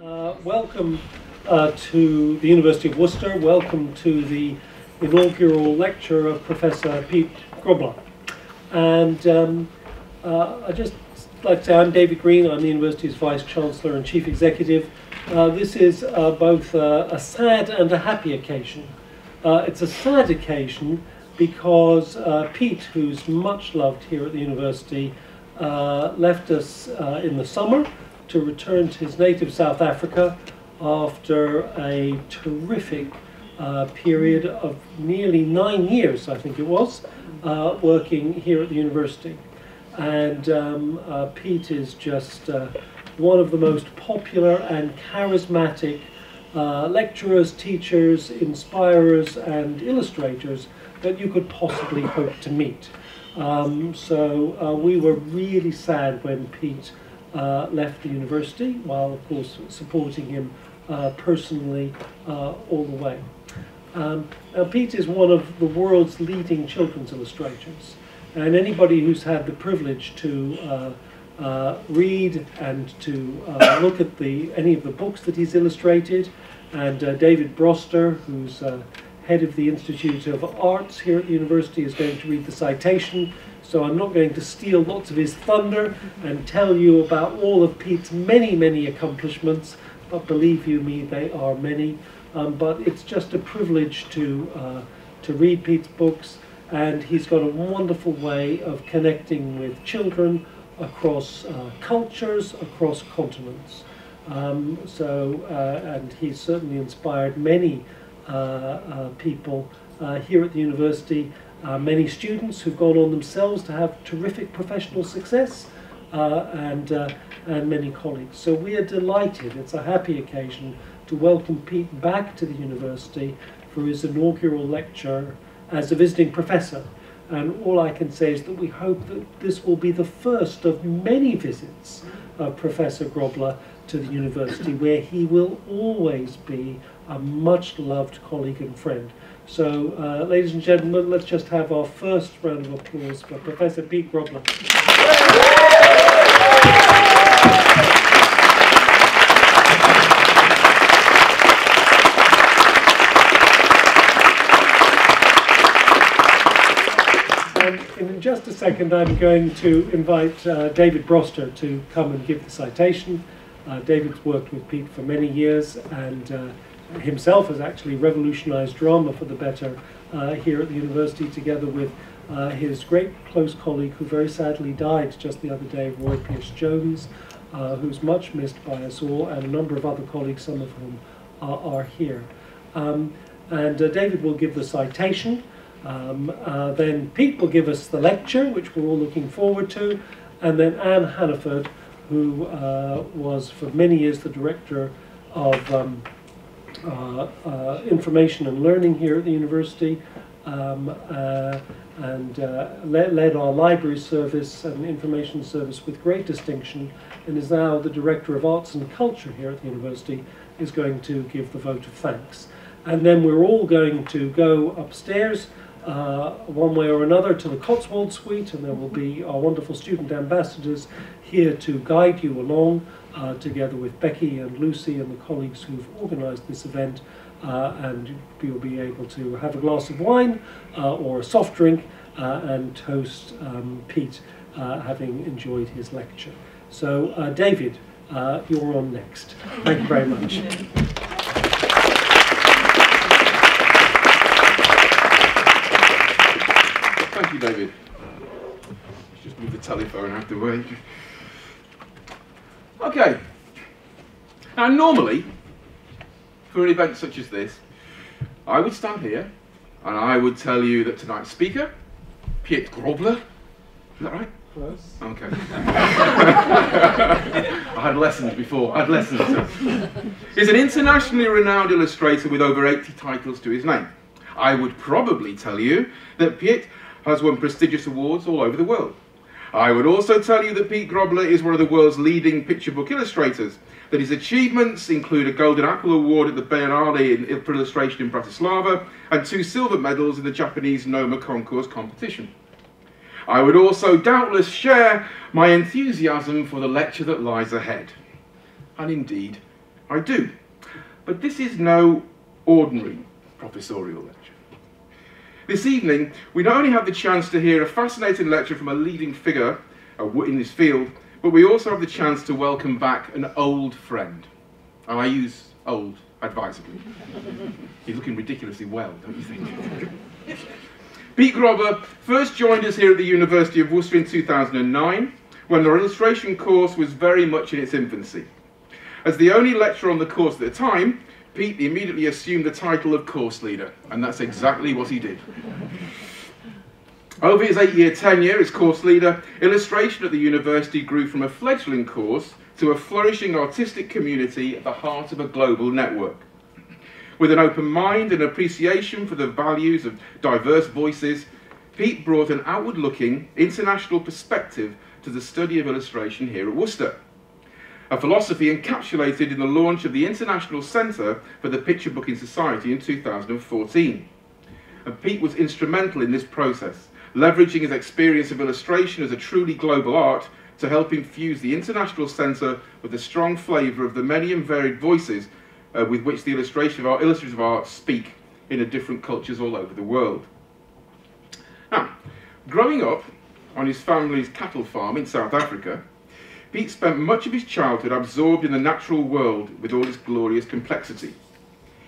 Uh, welcome uh, to the University of Worcester. Welcome to the inaugural lecture of Professor Piet Grobler. And um, uh, I just like to say I'm David Green. I'm the university's Vice Chancellor and Chief Executive. Uh, this is uh, both uh, a sad and a happy occasion. it's a sad occasion because Piet, who's much loved here at the university, left us in the summer to return to his native South Africa after a terrific uh, period of nearly nine years, I think it was, uh, working here at the university. And um, uh, Piet is just uh, one of the most popular and charismatic uh, lecturers, teachers, inspirers, and illustrators that you could possibly hope to meet. Um, so uh, we were really sad when Piet uh, left the university, while of course supporting him uh, personally uh, all the way. Um, now Piet is one of the world's leading children's illustrators, and anybody who's had the privilege to uh, uh, read and to look at the any of the books that he's illustrated, and David Broster, who's head of the Institute of Arts here at the university, is going to read the citation so I'm not going to steal lots of his thunder and tell you about all of Piet's many, many accomplishments, but believe you me, they are many. Um, but it's just a privilege to, uh, to read Piet's books, and he's got a wonderful way of connecting with children across uh, cultures, across continents. Um, so, uh, and he's certainly inspired many uh, uh, people uh, here at the university uh, many students who've gone on themselves to have terrific professional success uh, and, uh, and many colleagues. So we are delighted, it's a happy occasion to welcome Piet back to the university for his inaugural lecture as a visiting professor. And all I can say is that we hope that this will be the first of many visits of Professor Grobler to the university, where he will always be a much loved colleague and friend. So, uh, ladies and gentlemen, let's just have our first round of applause for Professor Piet Grobler. And in just a second, I'm going to invite uh, David Broster to come and give the citation. Uh, David's worked with Piet for many years and uh, himself has actually revolutionized drama for the better uh, here at the university together with uh, his great close colleague who very sadly died just the other day, Roy Pierce Jones, uh, who's much missed by us all, and a number of other colleagues, some of whom are, are here. Um, and uh, David will give the citation. Um, uh, then Piet will give us the lecture, which we're all looking forward to. And then Anne Hannaford, who uh, was for many years the director of um, information and learning here at the university um, uh, and led, led, our library service and information service with great distinction and is now the Director of Arts and Culture here at the university is going to give the vote of thanks. And then we're all going to go upstairs uh, one way or another to the Cotswold Suite, and there will be our wonderful student ambassadors here to guide you along uh, together with Becky and Lucy and the colleagues who've organised this event. Uh, and you'll be able to have a glass of wine uh, or a soft drink uh, and toast um, Piet uh, having enjoyed his lecture. So, uh, David, you're on next. Thank you very much. Thank you, David. Just move the telephone out the way. Okay. Now, normally, for an event such as this, I would stand here and I would tell you that tonight's speaker, Piet Grobler, is that right? Close. Okay. I had lessons before. I had lessons. He's an internationally renowned illustrator with over 80 titles to his name. I would probably tell you that Piet has won prestigious awards all over the world. I would also tell you that Piet Grobler is one of the world's leading picture book illustrators, that his achievements include a Golden Apple Award at the Biennale for illustration in Bratislava and two silver medals in the Japanese Noma Concours competition. I would also doubtless share my enthusiasm for the lecture that lies ahead. And indeed, I do. But this is no ordinary professorial lecture. This evening, we not only have the chance to hear a fascinating lecture from a leading figure uh, in this field, but we also have the chance to welcome back an old friend. And I use old advisedly. He's looking ridiculously well, don't you think? Piet Grobler first joined us here at the University of Worcester in 2009 when the illustration course was very much in its infancy. As the only lecturer on the course at the time, Piet immediately assumed the title of course leader, and that's exactly what he did. Over his eight-year tenure as course leader, illustration at the university grew from a fledgling course to a flourishing artistic community at the heart of a global network. With an open mind and appreciation for the values of diverse voices, Piet brought an outward-looking, international perspective to the study of illustration here at Worcester a philosophy encapsulated in the launch of the International Centre for the Picture Book in Society in 2014. And Piet was instrumental in this process, leveraging his experience of illustration as a truly global art to help infuse the International Centre with the strong flavour of the many and varied voices uh, with which the illustration of art, illustrative art speak in different cultures all over the world. Now, growing up on his family's cattle farm in South Africa, Piet spent much of his childhood absorbed in the natural world with all its glorious complexity.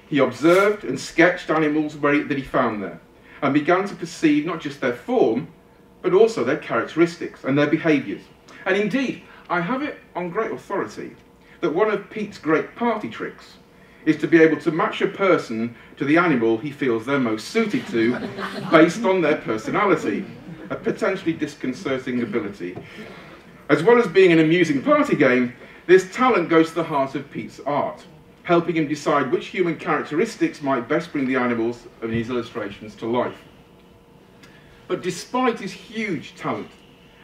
He observed and sketched animals that he found there and began to perceive not just their form, but also their characteristics and their behaviours. And indeed, I have it on great authority that one of Piet's great party tricks is to be able to match a person to the animal he feels they're most suited to based on their personality, a potentially disconcerting ability as well as being an amusing party game, this talent goes to the heart of Piet's art, helping him decide which human characteristics might best bring the animals of his illustrations to life. But despite his huge talent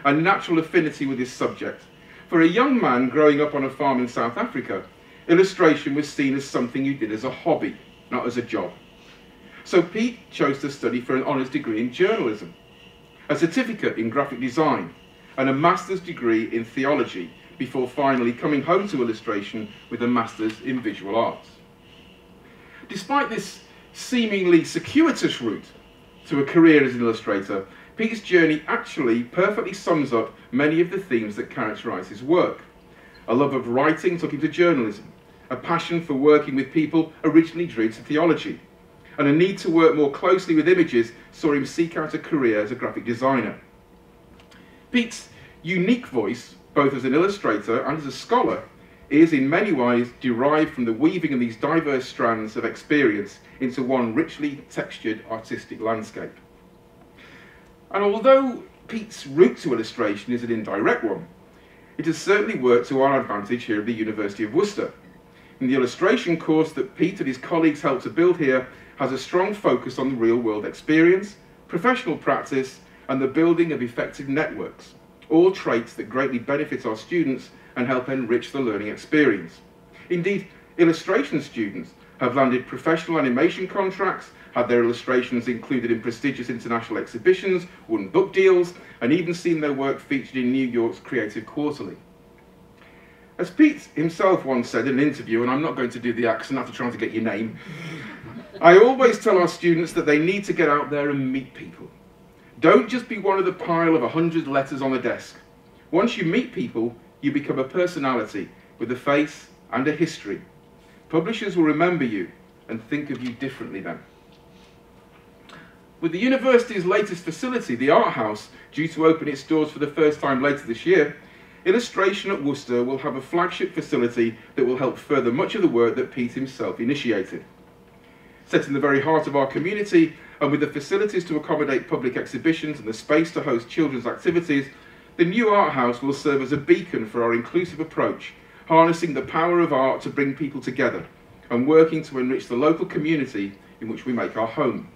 and natural affinity with his subject, for a young man growing up on a farm in South Africa, illustration was seen as something you did as a hobby, not as a job. So Piet chose to study for an honours degree in journalism, a certificate in graphic design, and a master's degree in theology before finally coming home to illustration with a master's in visual arts. Despite this seemingly circuitous route to a career as an illustrator, Piet's journey actually perfectly sums up many of the themes that characterize his work. A love of writing took him to journalism, a passion for working with people originally drew to theology, and a need to work more closely with images saw him seek out a career as a graphic designer. Piet's unique voice, both as an illustrator and as a scholar, is in many ways derived from the weaving of these diverse strands of experience into one richly textured artistic landscape. And although Piet's route to illustration is an indirect one, it has certainly worked to our advantage here at the University of Worcester. In the illustration course that Piet and his colleagues helped to build here has a strong focus on the real world experience, professional practice, and the building of effective networks all traits that greatly benefit our students and help enrich the learning experience. Indeed, illustration students have landed professional animation contracts, had their illustrations included in prestigious international exhibitions, won book deals, and even seen their work featured in New York's Creative Quarterly. As Piet himself once said in an interview, and I'm not going to do the accent after trying to get your name, I always tell our students that they need to get out there and meet people. Don't just be one of the pile of a hundred letters on the desk. Once you meet people, you become a personality with a face and a history. Publishers will remember you and think of you differently then. With the university's latest facility, the Art House, due to open its doors for the first time later this year, Illustration at Worcester will have a flagship facility that will help further much of the work that Piet himself initiated. Set in the very heart of our community, and with the facilities to accommodate public exhibitions and the space to host children's activities, the new art house will serve as a beacon for our inclusive approach, harnessing the power of art to bring people together and working to enrich the local community in which we make our home.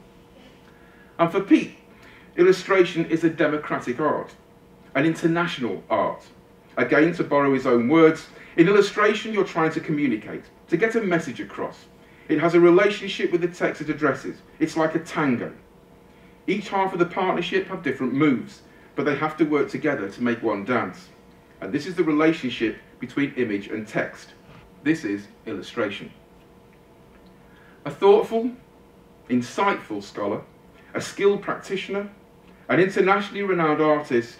And for Piet, illustration is a democratic art, an international art. Again, to borrow his own words, in illustration you're trying to communicate, to get a message across, it has a relationship with the text it addresses. It's like a tango. Each half of the partnership have different moves, but they have to work together to make one dance. And this is the relationship between image and text. This is illustration. A thoughtful, insightful scholar, a skilled practitioner, an internationally renowned artist,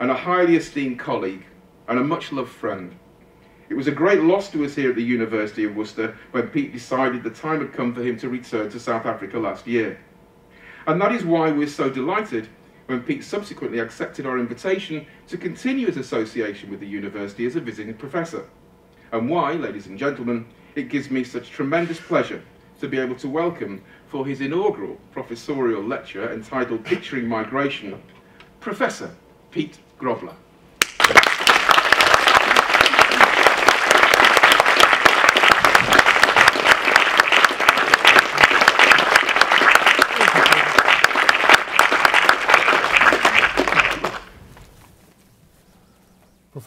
and a highly esteemed colleague, and a much loved friend. It was a great loss to us here at the University of Worcester when Piet decided the time had come for him to return to South Africa last year. And that is why we're so delighted when Piet subsequently accepted our invitation to continue his association with the university as a visiting professor. And why, ladies and gentlemen, it gives me such tremendous pleasure to be able to welcome for his inaugural professorial lecture entitled Picturing Migration, Professor Piet Grobler.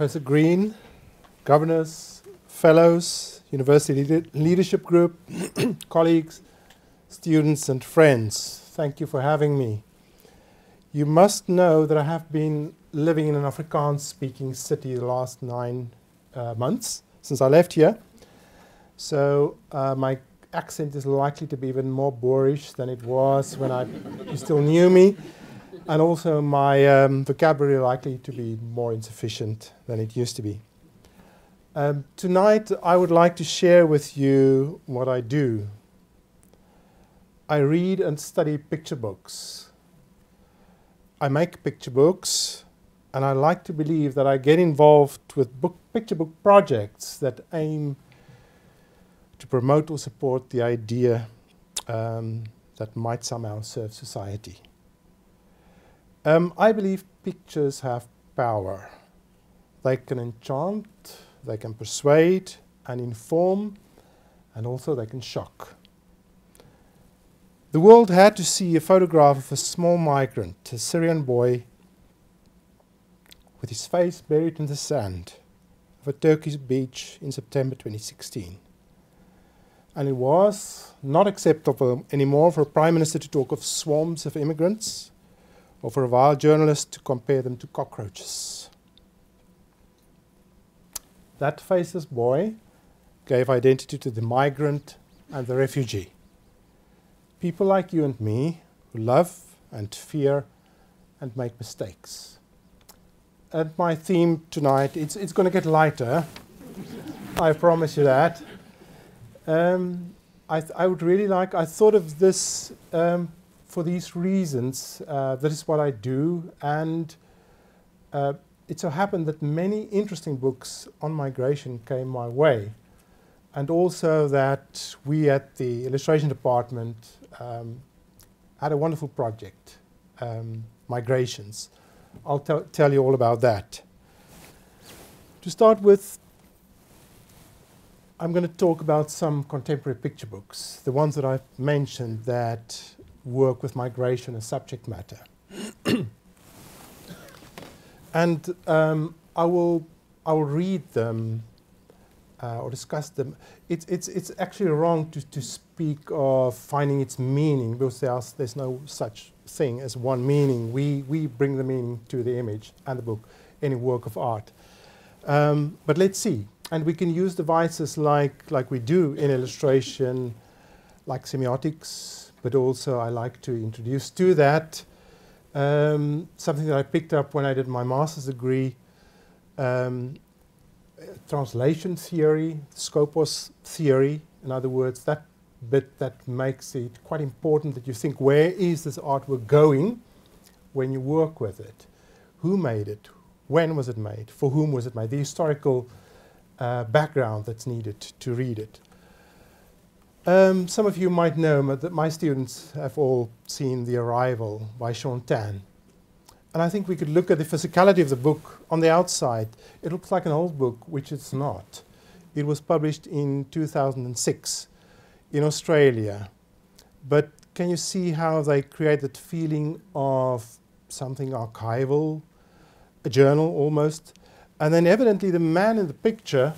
Professor Green, governors, fellows, University Leadership Group, colleagues, students, and friends, thank you for having me. You must know that I have been living in an Afrikaans speaking city the last nine uh, months since I left here. So uh, my accent is likely to be even more boorish than it was when I, you still knew me and also my um, vocabulary likely to be more insufficient than it used to be. Um, tonight, I would like to share with you what I do. I read and study picture books. I make picture books, and I like to believe that I get involved with book, picture book projects that aim to promote or support the idea um, that might somehow serve society. Um, I believe pictures have power. They can enchant, they can persuade and inform, and also they can shock. The world had to see a photograph of a small migrant, a Syrian boy, with his face buried in the sand of a Turkish beach in September 2016. And it was not acceptable anymore for a prime minister to talk of swarms of immigrants or for a vile journalist to compare them to cockroaches. That faceless boy gave identity to the migrant and the refugee. People like you and me who love and fear and make mistakes. And my theme tonight, it's, it's going to get lighter. I promise you that. Um, I, I would really like, I thought of this um, for these reasons, uh, that is what I do. And uh, it so happened that many interesting books on migration came my way. And also that we at the illustration department um, had a wonderful project, um, Migrations. I'll tell you all about that. To start with, I'm going to talk about some contemporary picture books, the ones that I've mentioned that work with migration as subject matter. and um, I will I will read them uh, or discuss them. It's it's it's actually wrong to, to speak of finding its meaning because there's there's no such thing as one meaning. We we bring the meaning to the image and the book, any work of art. Um, but let's see, and we can use devices like like we do in illustration, like semiotics, but also I like to introduce to that um, something that I picked up when I did my master's degree, um, translation theory, Skopos theory, in other words, that bit that makes it quite important that you think where is this artwork going when you work with it? Who made it? When was it made? For whom was it made? The historical uh, background that's needed to read it. Um, some of you might know that my students have all seen The Arrival by Shaun Tan. And I think we could look at the physicality of the book on the outside. It looks like an old book, which it's not. It was published in 2006 in Australia. But can you see how they create that feeling of something archival, a journal almost? And then evidently the man in the picture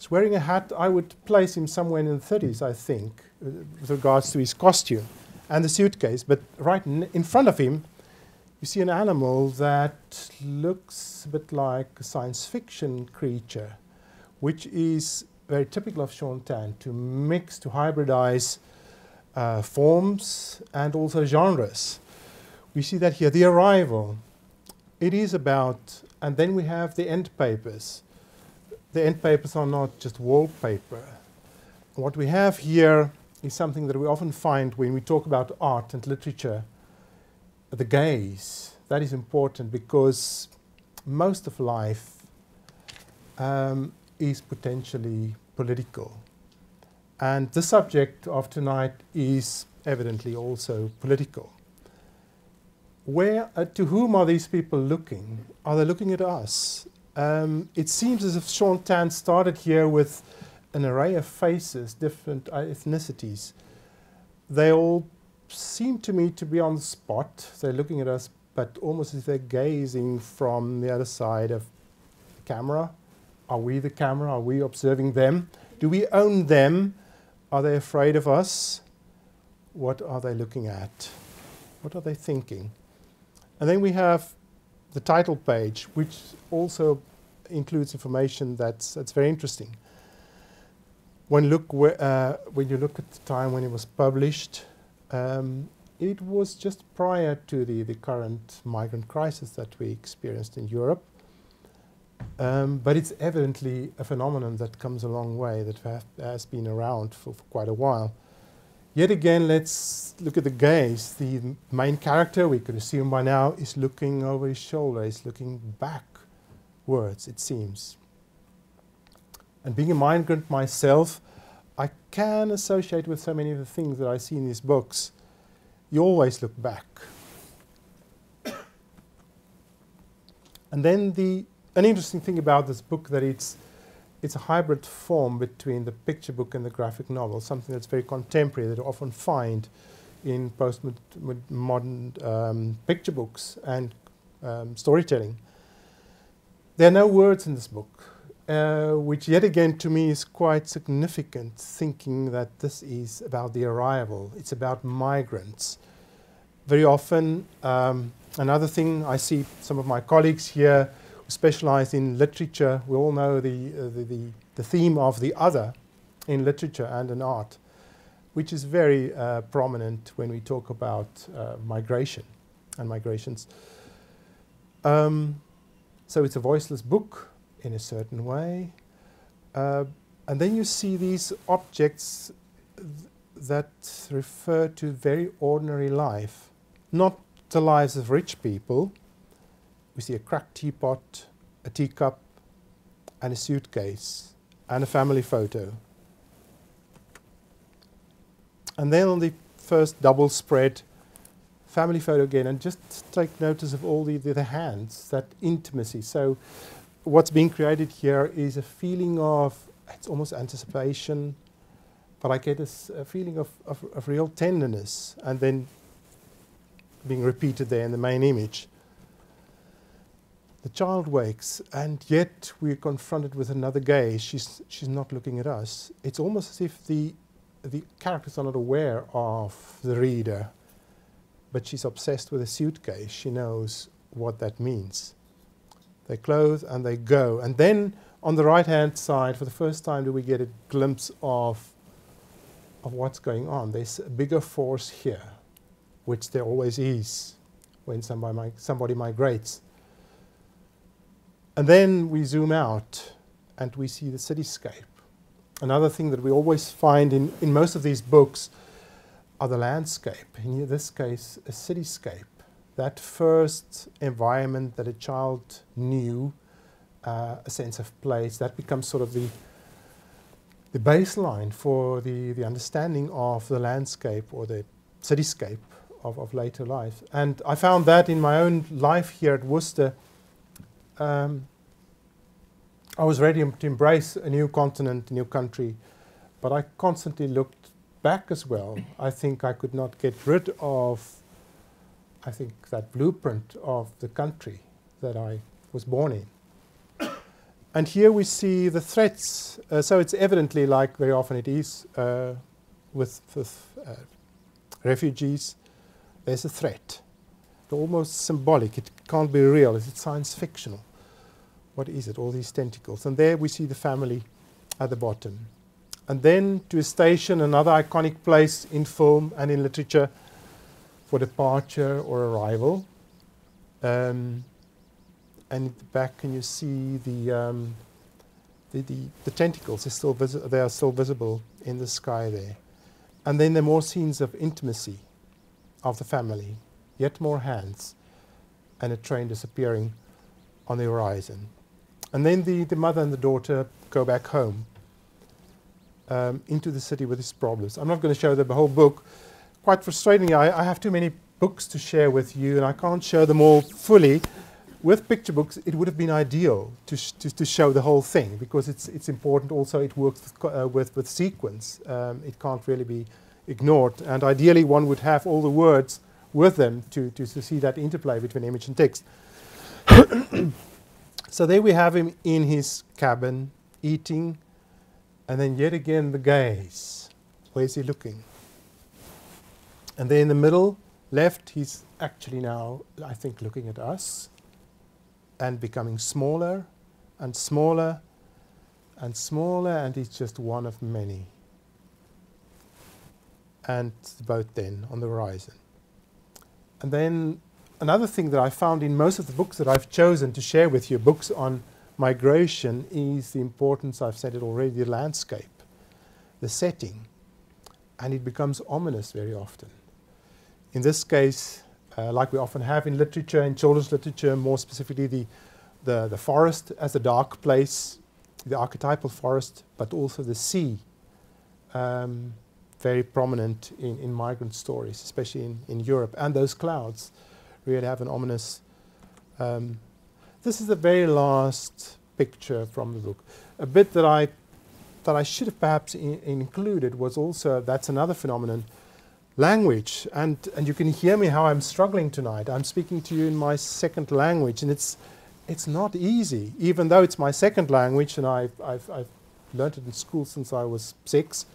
He's wearing a hat. I would place him somewhere in the 30s, I think, uh, with regards to his costume and the suitcase. But right in front of him, you see an animal that looks a bit like a science fiction creature, which is very typical of Shaun Tan to mix, to hybridize uh, forms and also genres. We see that here. The Arrival, it is about, and then we have the end papers. The end papers are not just wallpaper. What we have here is something that we often find when we talk about art and literature the gaze. That is important because most of life um, is potentially political. And the subject of tonight is evidently also political. Where, uh, to whom are these people looking? Are they looking at us? Um, it seems as if Shaun Tan started here with an array of faces, different ethnicities. They all seem to me to be on the spot. They're looking at us, but almost as if they're gazing from the other side of the camera. Are we the camera? Are we observing them? Do we own them? Are they afraid of us? What are they looking at? What are they thinking? And then we have the title page, which also includes information that's, that's very interesting. When, look uh, when you look at the time when it was published, um, it was just prior to the, the current migrant crisis that we experienced in Europe. Um, but it's evidently a phenomenon that comes a long way, that has been around for, for, quite a while. Yet again, let's look at the gaze. The main character, we could assume by now, is looking over his shoulder, He's looking backwards, it seems. And being a migrant myself, I can associate with so many of the things that I see in these books. You always look back. and then the an interesting thing about this book that it's it's a hybrid form between the picture book and the graphic novel, something that's very contemporary that you often find in postmodern um, picture books and um, storytelling. There are no words in this book, uh, which yet again to me is quite significant, thinking that this is about the arrival, it's about migrants. Very often, um, another thing I see some of my colleagues here specialize in literature, we all know the, uh, the, the, the, theme of the other in literature and in art, which is very uh, prominent when we talk about uh, migration and migrations. Um, so it's a voiceless book in a certain way. Uh, and then you see these objects th that refer to very ordinary life, not the lives of rich people, we see a cracked teapot, a teacup, and a suitcase, and a family photo. And then on the first double spread, family photo again, and just take notice of all the, the, the hands, that intimacy. So what's being created here is a feeling of, it's almost anticipation, but I get a, a feeling of, of, of, real tenderness, and then being repeated there in the main image. The child wakes, and yet we're confronted with another gaze. She's, she's not looking at us. It's almost as if the, the characters are not aware of the reader, but she's obsessed with a suitcase. She knows what that means. They clothe and they go. And then on the right hand side, for the first time, do we get a glimpse of, of what's going on. There's a bigger force here, which there always is when somebody, somebody migrates. And then we zoom out and we see the cityscape. Another thing that we always find in, in most of these books are the landscape. In this case, a cityscape. That first environment that a child knew, uh, a sense of place, that becomes sort of the, the baseline for the, the understanding of the landscape or the cityscape of, of later life. And I found that in my own life here at Worcester um, I was ready to embrace a new continent, a new country, but I constantly looked back as well. I think I could not get rid of, I think, that blueprint of the country that I was born in. and here we see the threats. Uh, so it's evidently, like very often it is uh, with, with uh, refugees, there's a threat. It's almost symbolic. It can't be real. It's science fictional what is it? All these tentacles. And there we see the family at the bottom. And then to a station, another iconic place in film and in literature for departure or arrival. Um, and at the back, can you see the, um, the, the, the, tentacles? Are still they are still visible in the sky there. And then there are more scenes of intimacy of the family, yet more hands, and a train disappearing on the horizon. And then the, the mother and the daughter go back home um, into the city with these problems. I'm not going to show the whole book. Quite frustratingly, I, I have too many books to share with you, and I can't show them all fully. With picture books, it would have been ideal to, sh to, to, show the whole thing because it's, it's important also it works with, uh, with, with, sequence. Um, it can't really be ignored. And ideally, one would have all the words with them to, to, to see that interplay between image and text. so there we have him in his cabin, eating, and then yet again the gaze. Where is he looking? And then in the middle, left, he's actually now, I think, looking at us and becoming smaller and smaller and smaller, and he's just one of many. And the boat then on the horizon. And then another thing that I found in most of the books that I've chosen to share with you, books on migration, is the importance, I've said it already, the landscape, the setting. And it becomes ominous very often. In this case, uh, like we often have in literature, in children's literature, more specifically the, the, the forest as a dark place, the archetypal forest, but also the sea, um, very prominent in, in migrant stories, especially in, in Europe. And those clouds really have an ominous. Um, this is the very last picture from the book. A bit that I that I should have perhaps included was also that's another phenomenon language. And, and you can hear me how I'm struggling tonight. I'm speaking to you in my second language, and it's, it's not easy, even though it's my second language and I've, I've, I've learned it in school since I was six.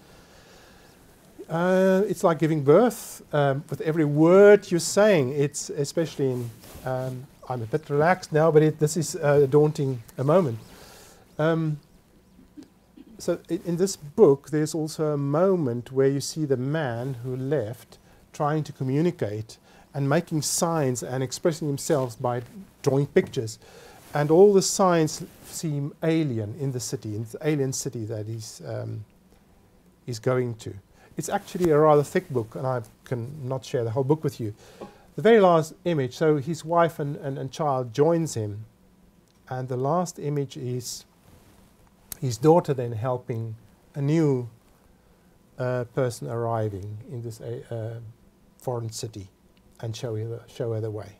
Uh, it's like giving birth um, with every word you're saying. It's especially in, um, I'm a bit relaxed now, but it, this is a daunting a moment. Um, so in this book, there's also a moment where you see the man who left trying to communicate and making signs and expressing himself by drawing pictures. And all the signs seem alien in the city, in the alien city that he's, um, he's going to. It's actually a rather thick book, and I can not share the whole book with you. The very last image, so his wife and, and, and child joins him, and the last image is his daughter then helping a new uh, person arriving in this uh, foreign city and show her, the, show her the way.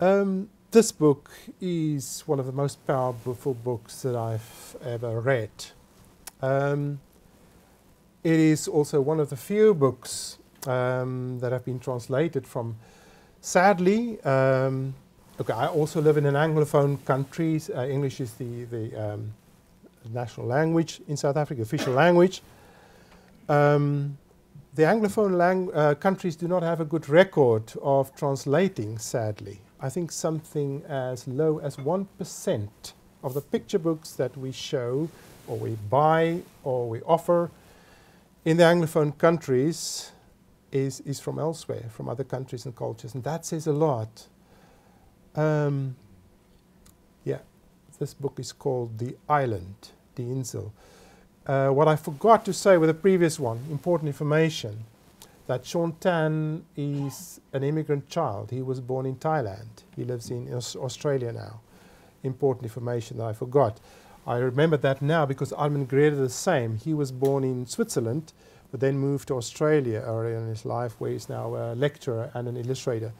Um, this book is one of the most powerful books that I've ever read. Um, it is also one of the few books um, that have been translated from, sadly, um, Okay, I also live in an Anglophone country. Uh, English is the, the um, national language in South Africa, official language. Um, the Anglophone lang uh, countries do not have a good record of translating, sadly. I think something as low as 1% of the picture books that we show, or we buy, or we offer in the Anglophone countries is, is from elsewhere, from other countries and cultures. And that says a lot um, yeah, this book is called The Island, Die Insel. Uh, what I forgot to say with the previous one, important information, that Shaun Tan is an immigrant child. He was born in Thailand. He lives in Aus Australia now. Important information that I forgot. I remember that now because Armin Greder the same. He was born in Switzerland, but then moved to Australia early in his life, where he's now a lecturer and an illustrator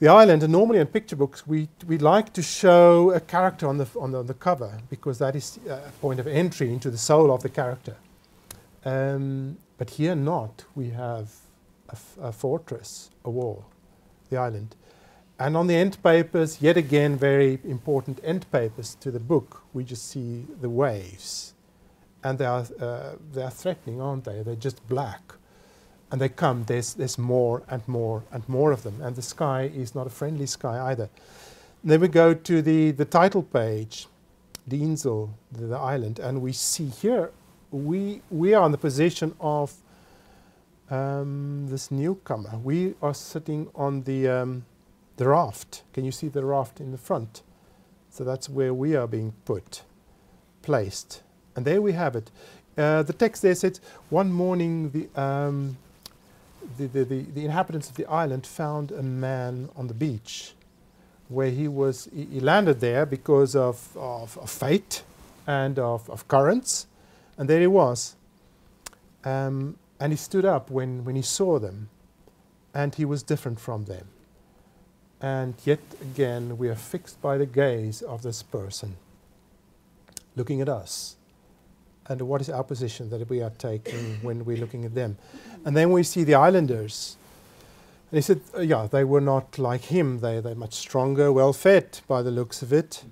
the island, and normally in picture books, we, we like to show a character on the, on the, on the cover because that is a point of entry into the soul of the character. Um, but here not. We have a, fortress, a wall, the island. And on the end papers, yet again, very important end papers to the book, we just see the waves. And they are, uh, they are threatening, aren't they? They're just black and they come, there's, there's more and more and more of them. And the sky is not a friendly sky either. And then we go to the, the title page. the Insel, the, the island, and we see here we we are in the position of um, this newcomer. We are sitting on the um, the raft. Can you see the raft in the front? So that's where we are being put, placed, and there we have it. Uh, the text there says, one morning the, um, the, the, the, the inhabitants of the island found a man on the beach where he was he, landed there because of, of, of fate and of, of currents and there he was um, and he stood up when, when he saw them and he was different from them and yet again we are fixed by the gaze of this person looking at us and what is our position that we are taking when we're looking at them and then we see the islanders and he said, uh, yeah, they were not like him. They, they're much stronger, well fed by the looks of it,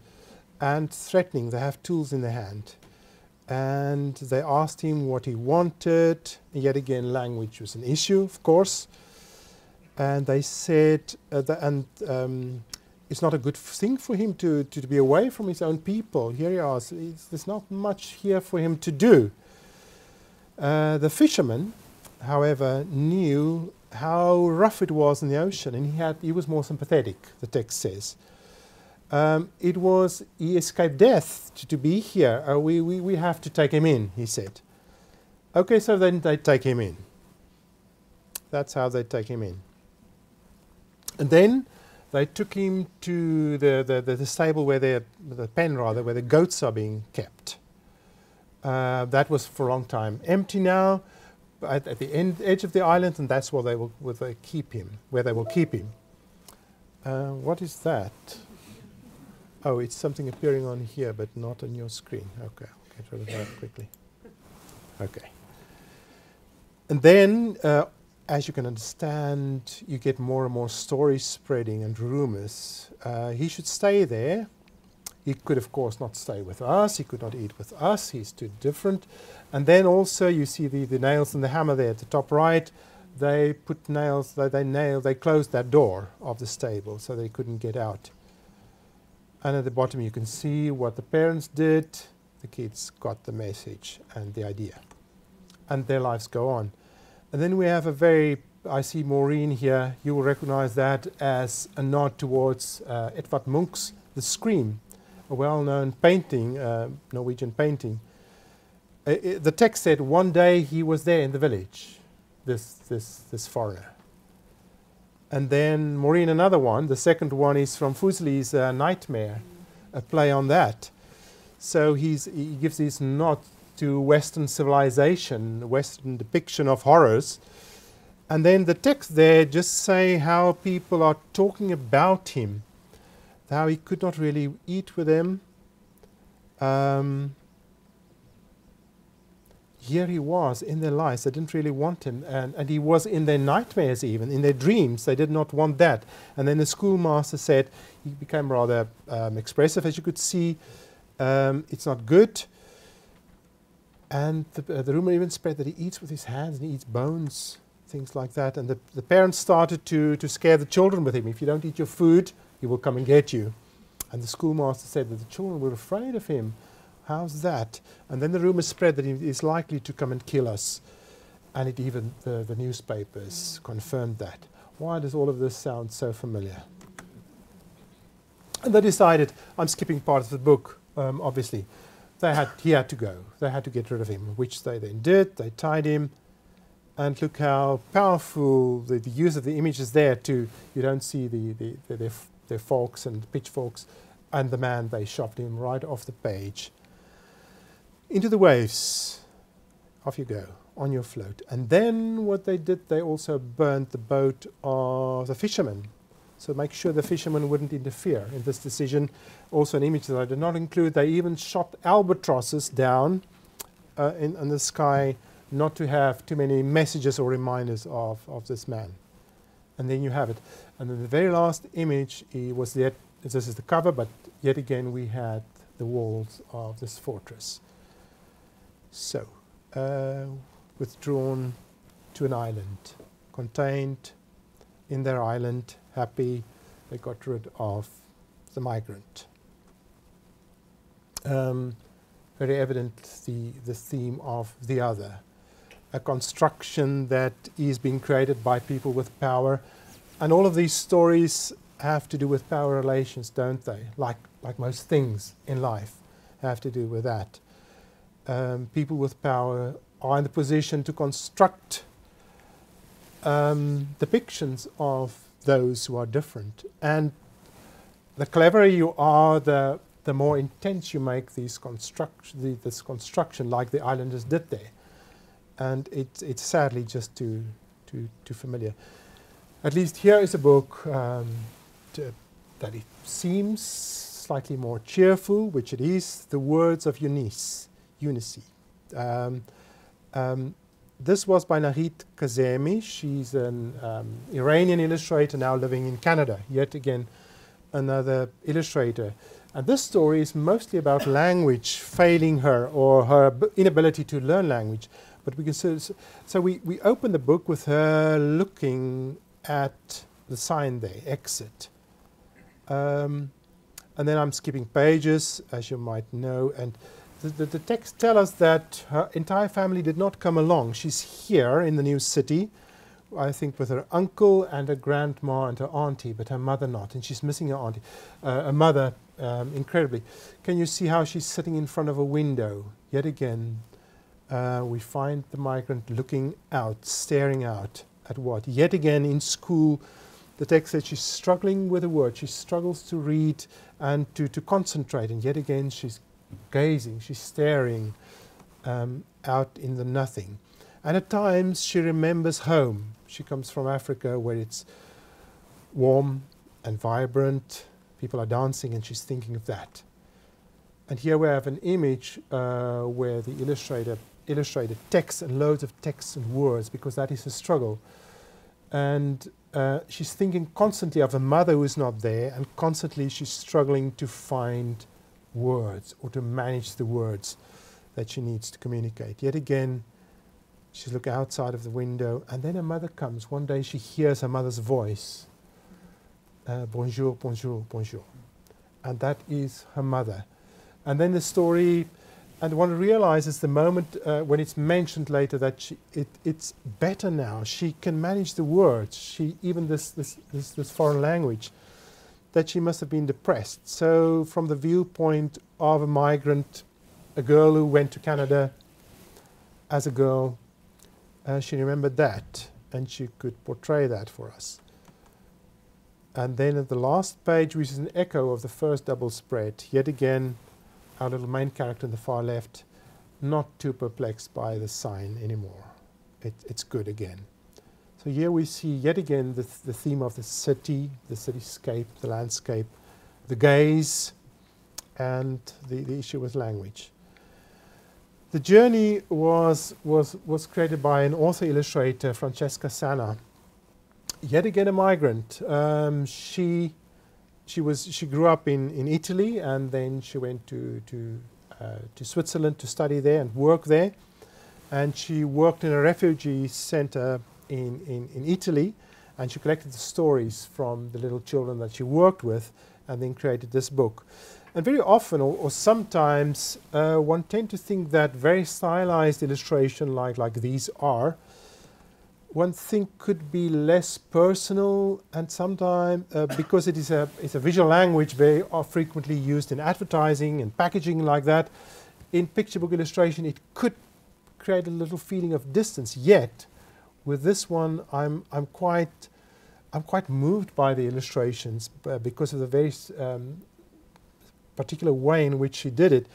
and threatening. They have tools in their hand. And they asked him what he wanted. Yet again, language was an issue, of course. And they said, uh, the, and um, it's not a good thing for him to, to, to, be away from his own people. Here he is. There's not much here for him to do. Uh, the fisherman, however, knew how rough it was in the ocean, and he had he was more sympathetic. The text says. Um, it was he escaped death to, to be here. Uh, we, we we have to take him in. He said. Okay, so then they take him in. That's how they take him in. And then they took him to the, the, the, the stable where the pen rather, where the goats are being kept. Uh, that was for a long time empty now at, at the end, edge of the island, and that's where they will where they keep him. Where they will keep him. Uh, what is that? Oh, it's something appearing on here, but not on your screen. Okay, I'll get rid of that quickly. Okay. And then, uh, as you can understand, you get more and more stories spreading and rumors. Uh, he should stay there. He could, of course, not stay with us. He could not eat with us. He's too different. And then also you see the, the nails and the hammer there at the top right. They put nails, they, they nailed, they closed that door of the stable so they couldn't get out. And at the bottom you can see what the parents did. The kids got the message and the idea. And their lives go on. And then we have a very, I see Maureen here, you will recognize that as a nod towards uh, Edvard Munch's The Scream, a well-known painting, uh, Norwegian painting, uh, the text said one day he was there in the village, this, this, this foreigner. And then Maureen, another one. The second one is from Fuseli's uh, Nightmare, a play on that. So he's, he gives this nod to Western civilization, Western depiction of horrors. And then the text there just say how people are talking about him, how he could not really eat with them. Um, here he was in their lives. They didn't really want him. And, and he was in their nightmares, even, in their dreams. They did not want that. And then the schoolmaster said, he became rather um, expressive, as you could see. Um, it's not good. And the, uh, the rumor even spread that he eats with his hands and he eats bones, things like that. And the, the parents started to, to scare the children with him. If you don't eat your food, he will come and get you. And the schoolmaster said that the children were afraid of him. How's that? And then the rumor spread that he is likely to come and kill us. And it even, the, the newspapers confirmed that. Why does all of this sound so familiar? And they decided, I'm skipping part of the book, um, obviously. They had, he had to go. They had to get rid of him, which they then did. They tied him. And look how powerful the, the use of the image is there too. You don't see the, the, the their, their forks and pitchforks and the man, they shoved him right off the page into the waves. Off you go on your float. And then what they did, they also burnt the boat of the fishermen. So make sure the fishermen wouldn't interfere in this decision. Also an image that I did not include, they even shot albatrosses down uh, in, in, the sky not to have too many messages or reminders of, of this man. And then you have it. And then the very last image was yet, this is the cover, but yet again we had the walls of this fortress. So, uh, withdrawn to an island, contained in their island, happy, they got rid of the migrant. um, very evident the, the theme of the other. A construction that is being created by people with power. And all of these stories have to do with power relations, don't they? Like, like most things in life have to do with that. Um, people with power are in the position to construct um, depictions of those who are different. And the cleverer you are, the, the more intense you make these construct the, this construction, like the islanders did there. And it, it's sadly just too, too, too familiar. At least here is a book um, that it seems slightly more cheerful, which it is, The Words of Eunice, Eunice. Um, um, this was by Nahid Kazemi. She's an um, Iranian illustrator now living in Canada. Yet again, another illustrator. And this story is mostly about language failing her or her inability to learn language. But we can so, so we, we open the book with her looking at the sign there, exit. Um, and then I'm skipping pages, as you might know, and the, the, the text tells us that her entire family did not come along. She's here in the new city, I think with her uncle and her grandma and her auntie, but her mother not, and she's missing her auntie, uh, a mother, um, incredibly. Can you see how she's sitting in front of a window? Yet again, uh, we find the migrant looking out, staring out at what? Yet again, in school, the text says she's struggling with a word. She struggles to read and to, to concentrate, and yet again, she's gazing, she's staring um, out in the nothing. And at times she remembers home. She comes from Africa where it's warm and vibrant, people are dancing, and she's thinking of that. And here we have an image uh, where the illustrator illustrated text and loads of text and words because that is a struggle. And uh, she's thinking constantly of a mother who is not there, and constantly she's struggling to find words or to manage the words that she needs to communicate. Yet again, she's looking outside of the window, and then her mother comes. One day she hears her mother's voice uh, Bonjour, bonjour, bonjour. And that is her mother. And then the story, and one realizes the moment uh, when it's mentioned later that she, it, it's better now. She can manage the words, she, even this, this, this, this foreign language that she must have been depressed. So, from the viewpoint of a migrant, a girl who went to Canada as a girl, uh, she remembered that and she could portray that for us. And then at the last page, which is an echo of the first double spread, yet again, our little main character in the far left, not too perplexed by the sign anymore. It, it's good again. So here we see yet again the, th the theme of the city, the cityscape, the landscape, the gaze, and the, the issue with language. The journey was, was, was created by an author illustrator, Francesca Sanna. Yet again, a migrant. Um, she, she, was, she grew up in, in Italy and then she went to, to, uh, to Switzerland to study there and work there. And she worked in a refugee center in, in, in Italy, and she collected the stories from the little children that she worked with, and then created this book. And very often, or, or sometimes, uh, one tend to think that very stylized illustration, like like these are, one think could be less personal, and sometimes uh, because it is a it's a visual language, very frequently used in advertising and packaging like that. In picture book illustration, it could create a little feeling of distance. Yet, with this one, I'm, I'm, quite, I'm quite moved by the illustrations uh, because of the very um, particular way in which she did it.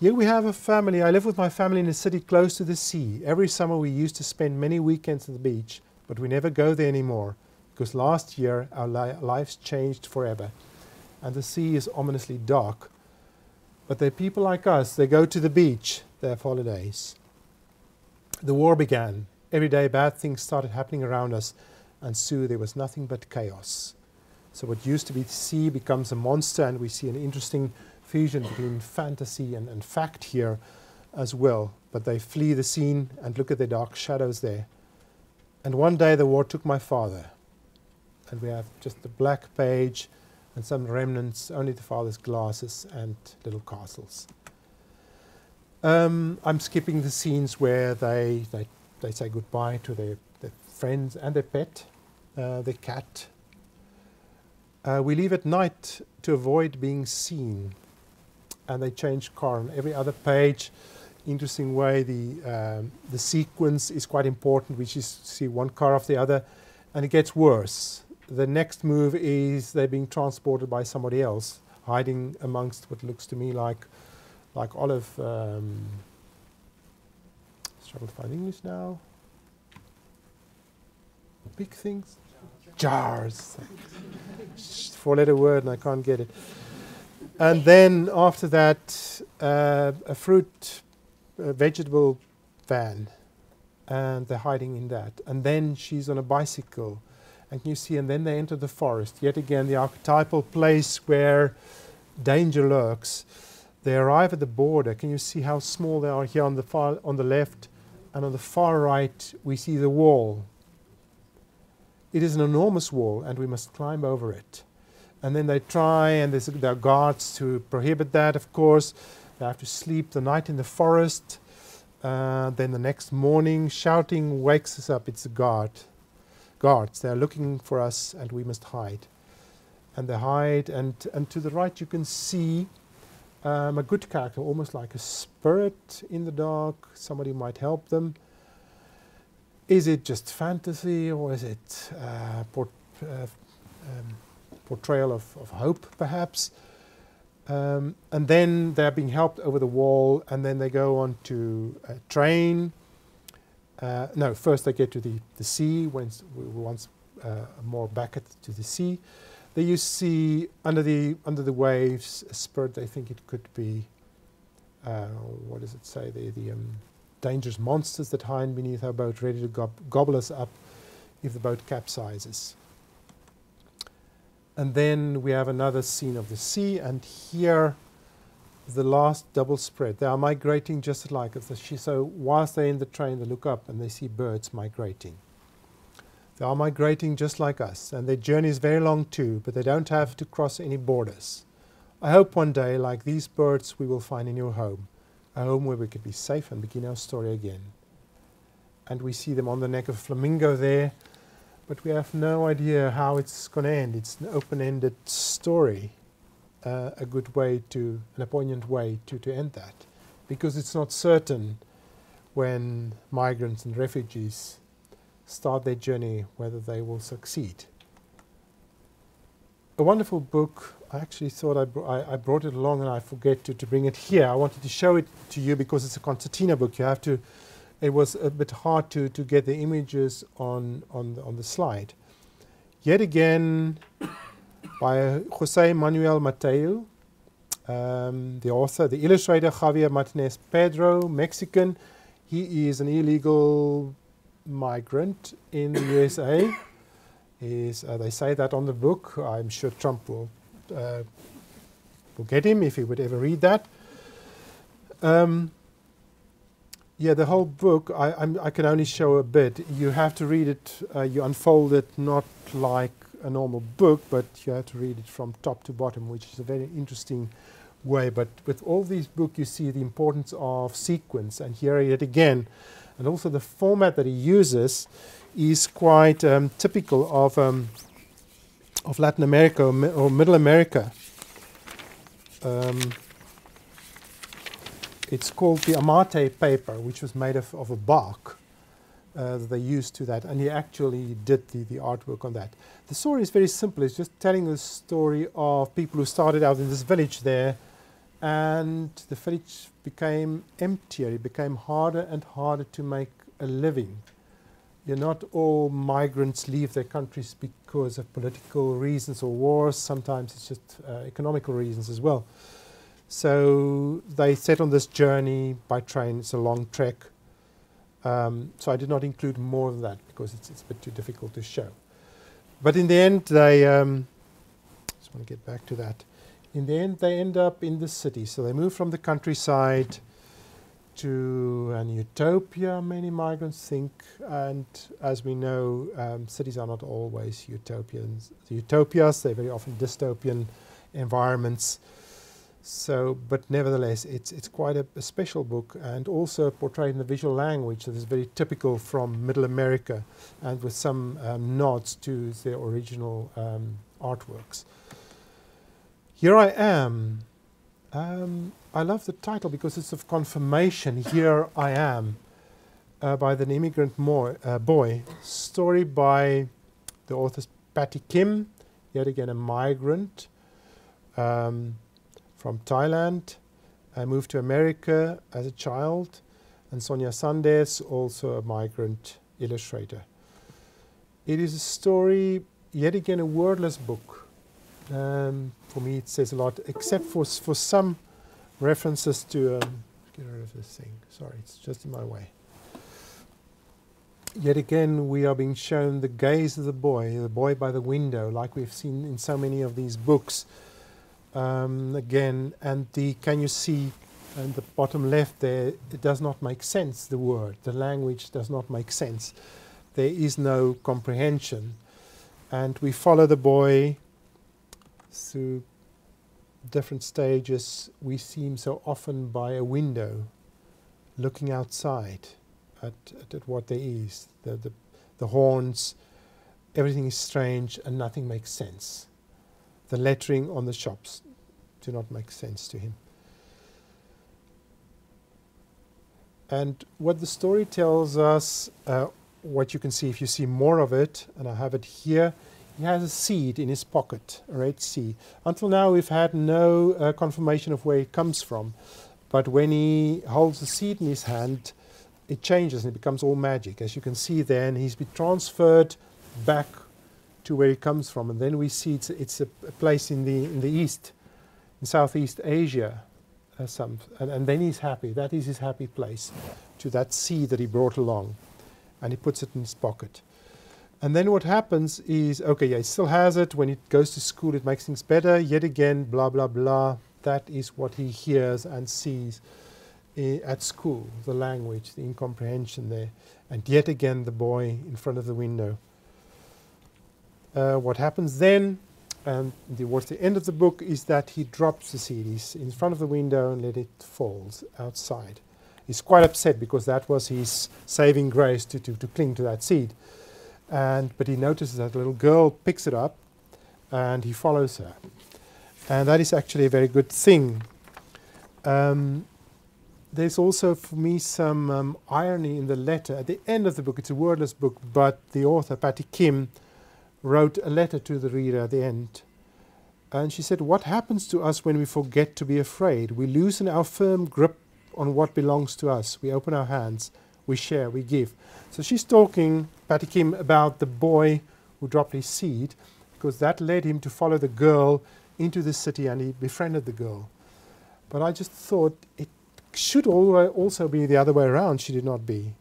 Here we have a family. I live with my family in a city close to the sea. Every summer we used to spend many weekends at the beach, but we never go there anymore because last year our li lives changed forever and the sea is ominously dark. But there are people like us, they go to the beach, they have holidays. The war began every day bad things started happening around us, and soon there was nothing but chaos. So what used to be sea becomes a monster, and we see an interesting fusion between fantasy and, and fact here as well. But they flee the scene and look at the dark shadows there. And one day the war took my father. And we have just the black page and some remnants, only the father's glasses and little castles. Um, I'm skipping the scenes where they, they, they say goodbye to their, their friends and their pet, uh, their cat. Uh, we leave at night to avoid being seen, and they change car on every other page. Interesting way, the, um, the sequence is quite important. We just see one car after the other, and it gets worse. The next move is they're being transported by somebody else, hiding amongst what looks to me like like olive. Um, struggle to find English now. Big things. Jars. Four letter word and I can't get it. And then after that, uh, a fruit, a vegetable van. And they're hiding in that. And then she's on a bicycle. And you see, and then they enter the forest. Yet again, the archetypal place where danger lurks. They arrive at the border. Can you see how small they are here on the far on the left, and on the far right we see the wall. It is an enormous wall, and we must climb over it. And then they try, and there are guards to prohibit that. Of course, they have to sleep the night in the forest. Uh, then the next morning, shouting wakes us up. It's the guard, guards. They are looking for us, and we must hide. And they hide, and and to the right you can see um, a good character, almost like a spirit in the dark. Somebody might help them. Is it just fantasy or is it uh, port uh, um, portrayal of, of, hope, perhaps? Um, and then they're being helped over the wall, and then they go on to a train. Uh, no, first they get to the, the sea, once, once uh, more back at, to the sea. There you see under the under the waves a spirit. They think it could be. Uh, what does it say? The the um, dangerous monsters that hide beneath our boat, ready to gob gobble us up if the boat capsizes. And then we have another scene of the sea, and here the last double spread. They are migrating just like us. So whilst they're in the train, they look up and they see birds migrating. They are migrating just like us, and their journey is very long too, but they don't have to cross any borders. I hope one day, like these birds, we will find a new home, a home where we could be safe and begin our story again. And we see them on the neck of flamingo there, but we have no idea how it's going to end. It's an open ended story, uh, a good way to, an poignant way to, to end that, because it's not certain when migrants and refugees start their journey, whether they will succeed. A wonderful book. I actually thought I, br I, I, brought it along and I forget to, to bring it here. I wanted to show it to you because it's a concertina book. You have to, it was a bit hard to, to get the images on, on, the, on the slide. Yet again, by Jose Manuel Mateo, um, the author, the illustrator Javier Martinez Pedro, Mexican. He is an illegal migrant in the USA. Is uh, they say that on the book? I'm sure Trump will uh, will get him if he would ever read that. Um, yeah, the whole book I, i can only show a bit. You have to read it. Uh, you unfold it not like a normal book, but you have to read it from top to bottom, which is a very interesting way. But with all these books, you see the importance of sequence, and here it again and also the format that he uses is quite um, typical of, um, of Latin America or, mi or Middle America. Um, it's called the Amate paper, which was made of, of a bark uh, that they used to that, and he actually did the, the artwork on that. The story is very simple. It's just telling the story of people who started out in this village there and the village became emptier. It became harder and harder to make a living. You're not all migrants leave their countries because of political reasons or wars. Sometimes it's just uh, economical reasons as well. So they set on this journey by train. It's a long trek. Um, so I did not include more of that because it's, it's, a bit too difficult to show. But in the end, they um, just want to get back to that in the end, they end up in the city. So they move from the countryside to an utopia, many migrants think. And as we know, um, cities are not always utopians. The utopias, they're very often dystopian environments. So, but nevertheless, it's, it's quite a, a, special book and also portrayed in the visual language that is very typical from Middle America and with some um, nods to their original um, artworks. Here I am. Um, I love the title because it's of confirmation. Here I am uh, by the immigrant uh, boy. Story by the author Patti Kim, yet again a migrant. Um, from Thailand. I moved to America as a child, and Sonia Sánchez, also a migrant illustrator. It is a story, yet again, a wordless book. Um, for me, it says a lot, except for, for some references to. Um, get rid of this thing. Sorry, it's just in my way. Yet again, we are being shown the gaze of the boy, the boy by the window, like we've seen in so many of these books um, again, and the can you see and the bottom left there, it does not make sense, the word. The language does not make sense. There is no comprehension. And we follow the boy through different stages. We seem so often by a window, looking outside at, at, at what there is. The, the, the horns, everything is strange and nothing makes sense. The lettering on the shops do not make sense to him. And what the story tells us, uh, what you can see if you see more of it, and I have it here, he has a seed in his pocket, a red seed. Until now, we've had no uh, confirmation of where it comes from. But when he holds the seed in his hand, it changes and it becomes all magic. As you can see there, and he's been transferred back to where he comes from. And then we see it's, it's a, a place in the, in the east in Southeast Asia. Uh, some, and, and, then he's happy. That is his happy place, to that seed that he brought along. And he puts it in his pocket. And then what happens is, okay, yeah, he still has it. When he goes to school, it makes things better. Yet again, blah, blah, blah. That is what he hears and sees I- at school, the language, the incomprehension there. And yet again, the boy in front of the window. Uh, what happens then and towards the end of the book is that he drops the seed. In front of the window and let it fall outside. He's quite upset because that was his saving grace to, to, to cling to that seed. And, but he notices that a little girl picks it up and he follows her. And that is actually a very good thing. Um, there's also for me some um, irony in the letter. At the end of the book, it's a wordless book, but the author, Patti Kim, wrote a letter to the reader at the end. And she said, What happens to us when we forget to be afraid? We loosen our firm grip on what belongs to us. We open our hands, we share, we give. So she's talking, Patti Kim, about the boy who dropped his seed, because that led him to follow the girl into the city and he befriended the girl. But I just thought it should also be the other way around, should it not be?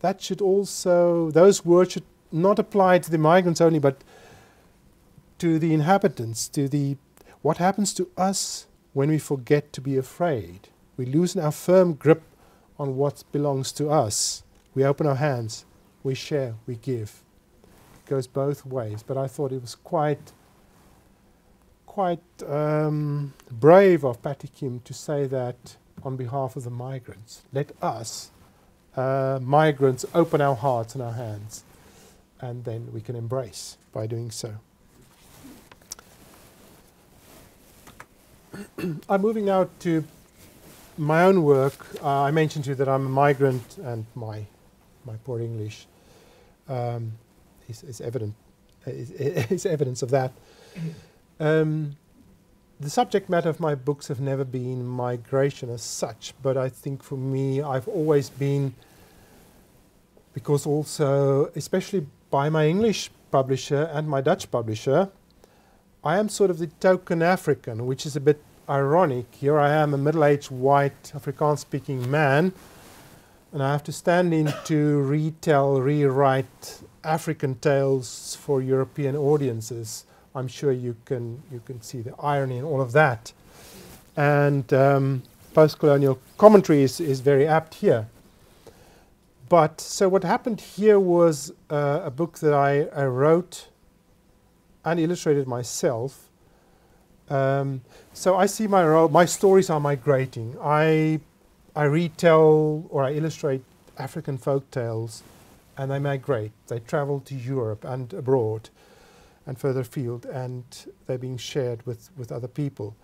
That should also, those words should not apply to the migrants only, but to the inhabitants, to the what happens to us when we forget to be afraid. We loosen our firm grip on what belongs to us. We open our hands, we share, we give. It goes both ways, but I thought it was quite quite um, brave of Patti Kim to say that on behalf of the migrants. Let us, uh, migrants, open our hearts and our hands and then we can embrace by doing so. I'm moving now to my own work. Uh, I mentioned to you that I'm a migrant, and my my poor English um, is, is, evident. Is, is, evidence of that. Um, the subject matter of my books have never been migration as such, but I think for me, I've always been because also, especially by my English publisher and my Dutch publisher, I am sort of the token African, which is a bit ironic. Here I am, a middle aged white Afrikaans speaking man, and I have to stand in to retell, rewrite African tales for European audiences. I'm sure you can, you can see the irony in all of that. And um, post-colonial commentary is, is very apt here. But so what happened here was uh, a book that I, I, wrote and illustrated myself. Um, so I see my role, my stories are migrating. I, I retell or I illustrate African folk tales and they migrate. They travel to Europe and abroad and further afield and they're being shared with, with other people.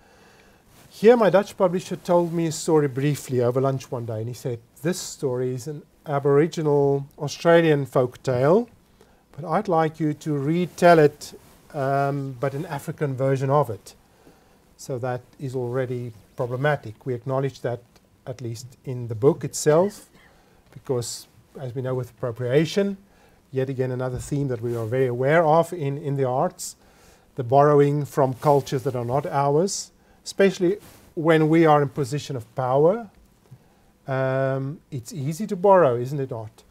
Here my Dutch publisher told me a story briefly over lunch one day and he said, this story is an Aboriginal Australian folk tale, but I'd like you to retell it, um, but an African version of it. So that is already problematic. We acknowledge that at least in the book itself, because as we know with appropriation, yet again another theme that we are very aware of in, in the arts, the borrowing from cultures that are not ours, especially when we are in position of power um, it's easy to borrow, isn't it not?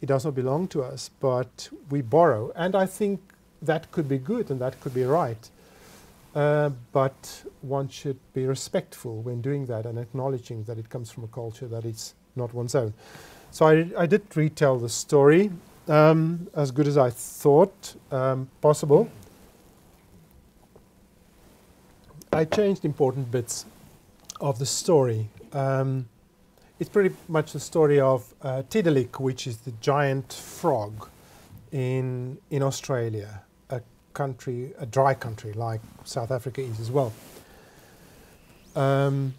It does not belong to us, but we borrow. And I think that could be good and that could be right. Uh, but one should be respectful when doing that and acknowledging that it comes from a culture that is not one's own. So I, I did retell the story um, as good as I thought um, possible. I changed important bits of the story. Um, it's pretty much the story of uh, Tiddalik, which is the giant frog in in Australia, country, a dry country like South Africa is as well. Um,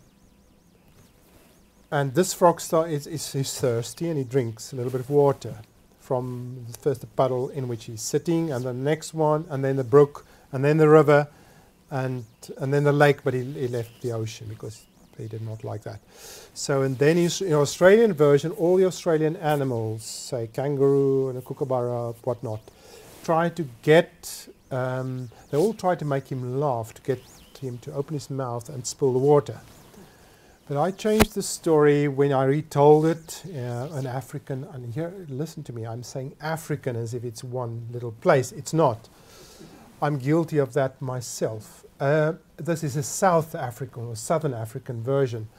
and this frog star is, is, is, thirsty and he drinks a little bit of water from the first the puddle in which he's sitting, and the next one, and then the brook, and then the river, and and then the lake. But he, he left the ocean because he did not like that. So, and then in Australian version, all the Australian animals, say kangaroo and a kookaburra, whatnot, try to get, um, they all try to make him laugh, to get him to open his mouth and spill the water. But I changed the story when I retold it, uh, an African, and here, listen to me, I'm saying African as if it's one little place. It's not. I'm guilty of that myself. Uh, this is a South African or Southern African version.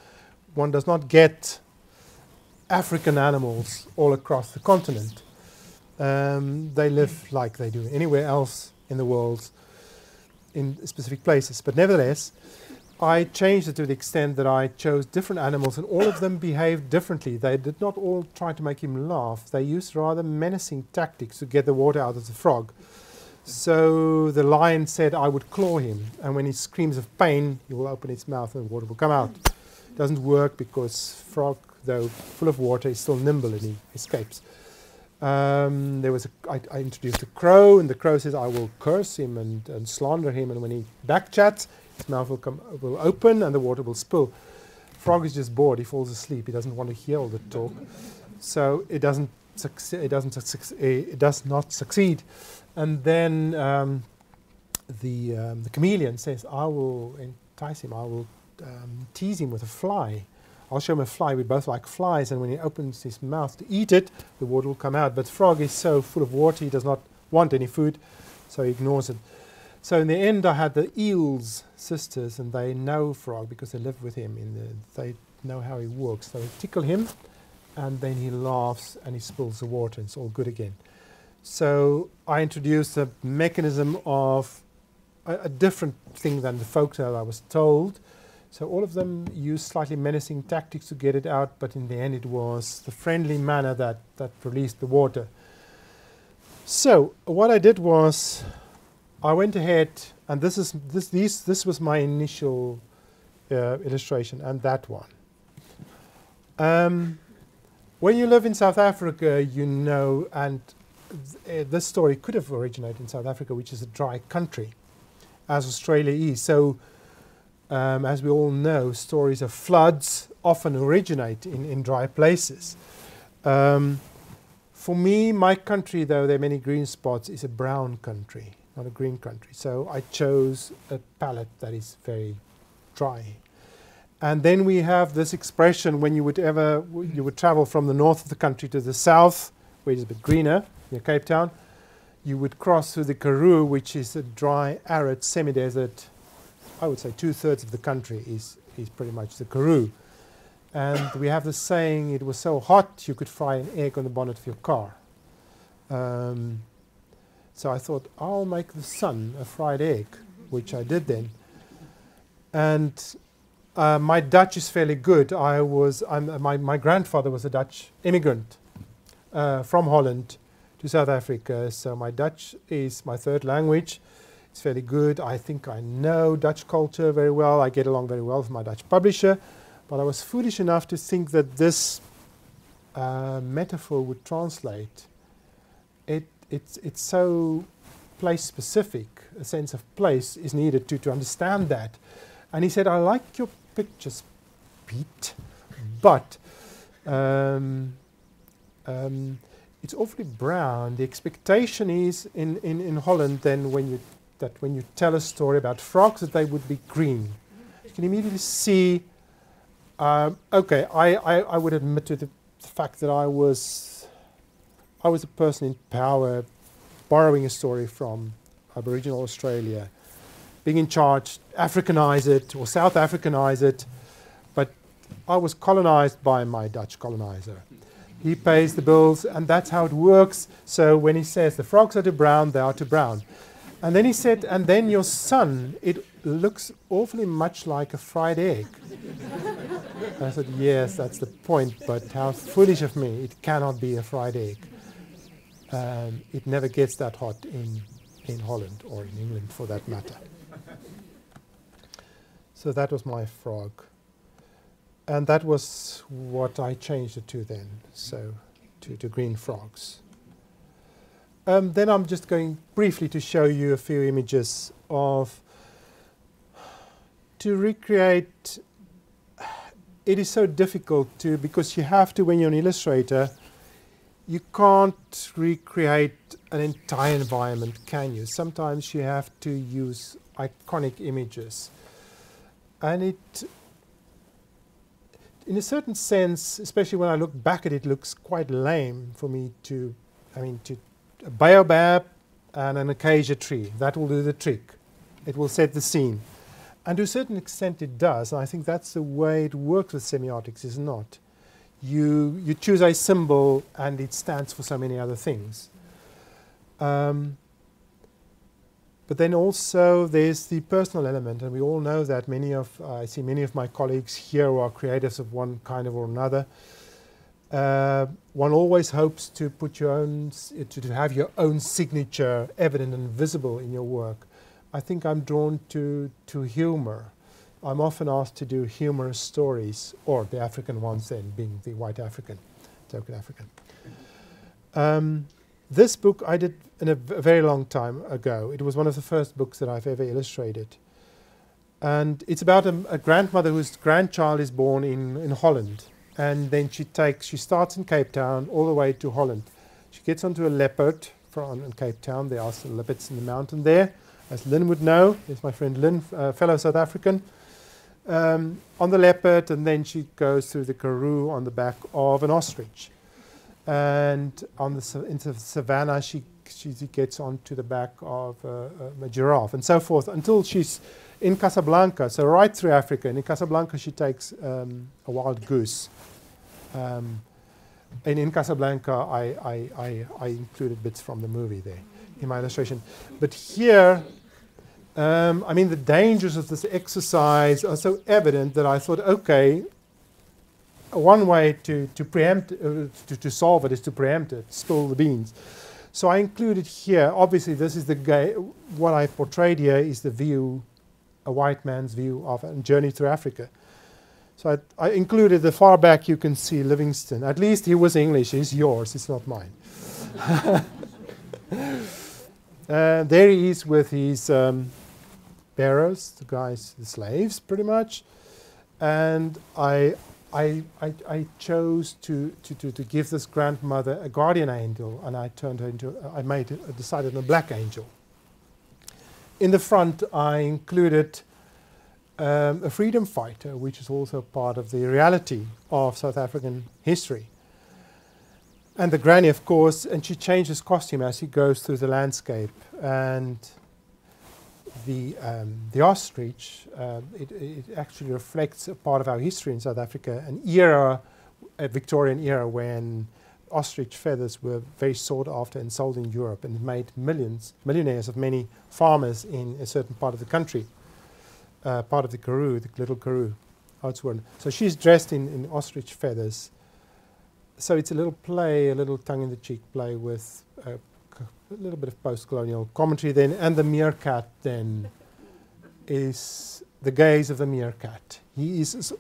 One does not get African animals all across the continent. Um, they live like they do anywhere else in the world in specific places. But nevertheless, I changed it to the extent that I chose different animals and all of them behaved differently. They did not all try to make him laugh. They used rather menacing tactics to get the water out of the frog. So the lion said, I would claw him. And when he screams of pain, he will open its mouth and the water will come out. It doesn't work because frog, though full of water, is still nimble and he escapes. Um, there was a, I, I introduced a crow, and the crow says, I will curse him and, and slander him. And when he backchats, his mouth will, come, will open and the water will spill. Frog is just bored. He falls asleep. He doesn't want to hear all the talk. So it doesn't, it doesn't it does not succeed. And then um, the, um, the chameleon says, I will entice him, I will um, tease him with a fly. I'll show him a fly. We both like flies, and when he opens his mouth to eat it, the water will come out. But frog is so full of water, he does not want any food, so he ignores it. So in the end, I had the eels sisters, and they know frog because they live with him. In the, they know how he works. So they tickle him, and then he laughs and he spills the water, and it's all good again. So I introduced a mechanism of a, a different thing than the folktale I was told. So all of them used slightly menacing tactics to get it out, but in the end it was the friendly manner that, that released the water. So what I did was I went ahead, and this is this these this was my initial uh, illustration, and that one. Um, when you live in South Africa, you know, and uh, this story could have originated in South Africa, which is a dry country, as Australia is. So, um, as we all know, stories of floods often originate in, in dry places. Um, for me, my country, though there are many green spots, is a brown country, not a green country. So I chose a palette that is very dry. And then we have this expression when you would ever you would travel from the north of the country to the south, where it's a bit greener, near Cape Town, you would cross through the Karoo, which is a dry, arid, semi-desert. I would say two-thirds of the country is, is pretty much the Karoo. And we have the saying, it was so hot you could fry an egg on the bonnet of your car. Um, so I thought, I'll make the sun a fried egg, which I did then. And uh, my Dutch is fairly good. I was, I'm, uh, my, my grandfather was a Dutch immigrant uh, from Holland to South Africa, so my Dutch is my third language. It's fairly good. I think I know Dutch culture very well. I get along very well with my Dutch publisher, but I was foolish enough to think that this uh, metaphor would translate. It, it's, it's so place specific, a sense of place is needed to, to understand that. And he said, I like your pictures, Piet, but um, um, it's awfully brown. The expectation is in, in, in Holland then when you that when you tell a story about frogs that they would be green. You can immediately see um, okay, I, I, I, would admit to the, the fact that I was I was a person in power borrowing a story from Aboriginal Australia being in charge, Africanize it or South Africanize it. But I was colonized by my Dutch colonizer. He pays the bills, and that's how it works. So when he says the frogs are too brown, they are too brown. And then he said, and then your sun, it looks awfully much like a fried egg. I said, yes, that's the point, but how foolish of me. It cannot be a fried egg. Um, it never gets that hot in, in Holland or in England for that matter. So that was my frog. And that was what I changed it to then, so to, to green frogs. Um, then I'm just going briefly to show you a few images of to recreate it is so difficult to because you have to when you're an illustrator you can't recreate an entire environment can you? Sometimes you have to use iconic images. And it, in a certain sense, especially when I look back at it, looks quite lame for me to, I mean, to baobab and an acacia tree. That will do the trick. It will set the scene. And to a certain extent it does, and I think that's the way it works with semiotics, is not. You, you choose a symbol and it stands for so many other things. Um, but then also there's the personal element, and we all know that many of uh, I see many of my colleagues here who are creatives of one kind or another. Uh, one always hopes to put your own to, to have your own signature evident and visible in your work. I think I'm drawn to to humor. I'm often asked to do humorous stories, or the African ones, then being the white African, token African. Um, this book I did in a very long time ago. It was one of the first books that I've ever illustrated. And it's about a, a grandmother whose grandchild is born in, in Holland. And then she takes, she starts in Cape Town all the way to Holland. She gets onto a leopard from in Cape Town. There are some leopards in the mountain there. As Lynn would know, there's my friend Lynn, uh, fellow South African. Um, on the leopard, and then she goes through the karoo on the back of an ostrich and on the into the savannah she she gets onto the back of uh, a giraffe and so forth until she's in Casablanca. So right through Africa, and in Casablanca she takes um, a wild goose. Um, and in Casablanca, I, I, I, I, included bits from the movie there in my illustration. But here, um, I mean, the dangers of this exercise are so evident that I thought, okay, one way to, to preempt, uh, to, to solve it is to preempt it, spill the beans. So I included here, obviously this is the what I portrayed here is the view, a white man's view of a journey through Africa. So I, I included the far back you can see Livingstone. At least he was English, he's yours, it's not mine. uh, there he is with his um, bearers, the guys, the slaves pretty much. And I, I, I, I, chose to, to, to, to, give this grandmother a guardian angel, and I turned her into, I made, decided on a black angel. In the front, I included um, a freedom fighter, which is also part of the reality of South African history. And the granny, of course, and she changes costume as she goes through the landscape. And the um, the ostrich, um, it, it actually reflects a part of our history in South Africa, an era, a Victorian era when ostrich feathers were very sought after and sold in Europe, and made millions, millionaires of many farmers in a certain part of the country, uh, part of the Karoo, the little Karoo. So she's dressed in, in ostrich feathers. So it's a little play, a little tongue-in-the-cheek play with uh, a little bit of post-colonial commentary then, and the meerkat then is the gaze of the meerkat. He is.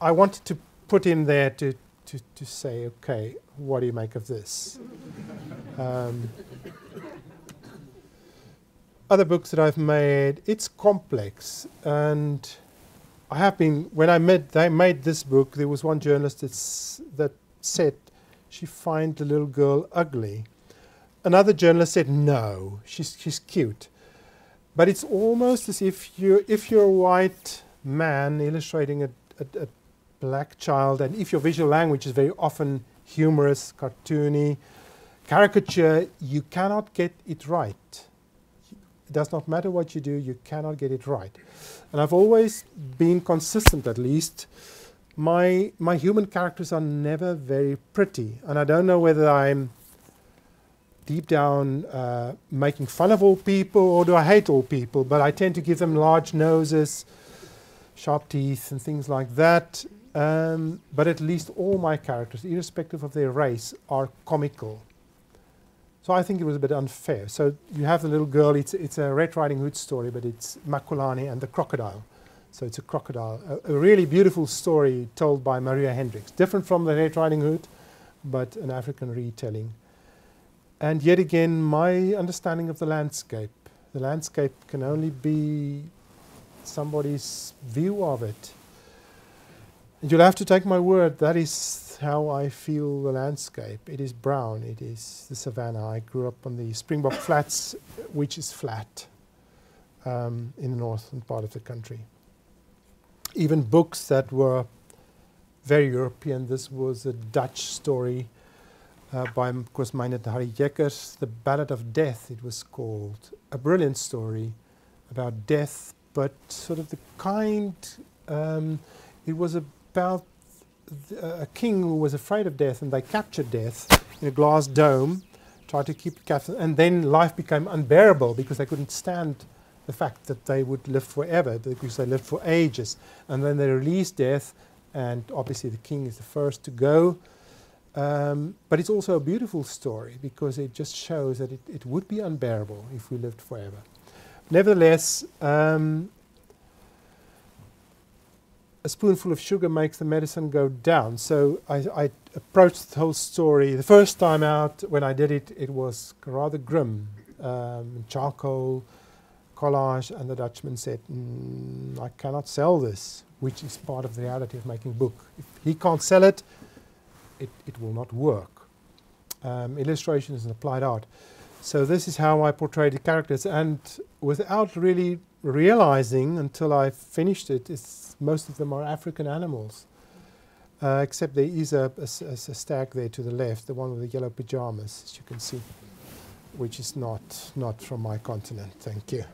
I wanted to put in there to to to say, okay, what do you make of this? um, other books that I've made, it's complex, and I have been. When I made they made this book, there was one journalist that's, that said she find the little girl ugly Another journalist said, no, she's, she's cute. But it's almost as if you're, if you're a white man illustrating a, a, a black child, and if your visual language is very often humorous, cartoony, caricature, you cannot get it right. It does not matter what you do, you cannot get it right. And I've always been consistent, at least. My, my human characters are never very pretty, and I don't know whether I'm deep down uh, making fun of all people, or do I hate all people? But I tend to give them large noses, sharp teeth, and things like that. Um, but at least all my characters, irrespective of their race, are comical. So I think it was a bit unfair. So you have the little girl, it's, it's a Red Riding Hood story, but it's Makwelane and the crocodile. So it's a crocodile. A, a, really beautiful story told by Maria Hendriks. Different from the Red Riding Hood, but an African retelling. And yet again, my understanding of the landscape. The landscape can only be somebody's view of it. And you'll have to take my word, that is how I feel the landscape. It is brown, it is the savannah. I grew up on the Springbok Flats, which is flat um, in the northern part of the country. Even books that were very European, this was a Dutch story uh, by, of course, Meindert Harrie Jekkers, The Ballad of Death, it was called. A brilliant story about death, but sort of the kind, um, it was about a king who was afraid of death and they captured death in a glass dome, tried to keep captive, and then life became unbearable because they couldn't stand the fact that they would live forever because they lived for ages. And then they released death, and obviously the king is the first to go. Um, but it's also a beautiful story because it just shows that it, it would be unbearable if we lived forever. Nevertheless, um, a spoonful of sugar makes the medicine go down. So I, I, approached the whole story. The first time out, when I did it, it was rather grim. Um, charcoal, collage, and the Dutchman said, mm, I cannot sell this, which is part of the reality of making book. If he can't sell it, it, it will not work. Um, illustration is an applied art. So this is how I portray the characters, and without really realizing until I finished it, it's, most of them are African animals. Uh, except there is a, a, a, stag there to the left, the one with the yellow pajamas, as you can see, which is not, not from my continent, thank you.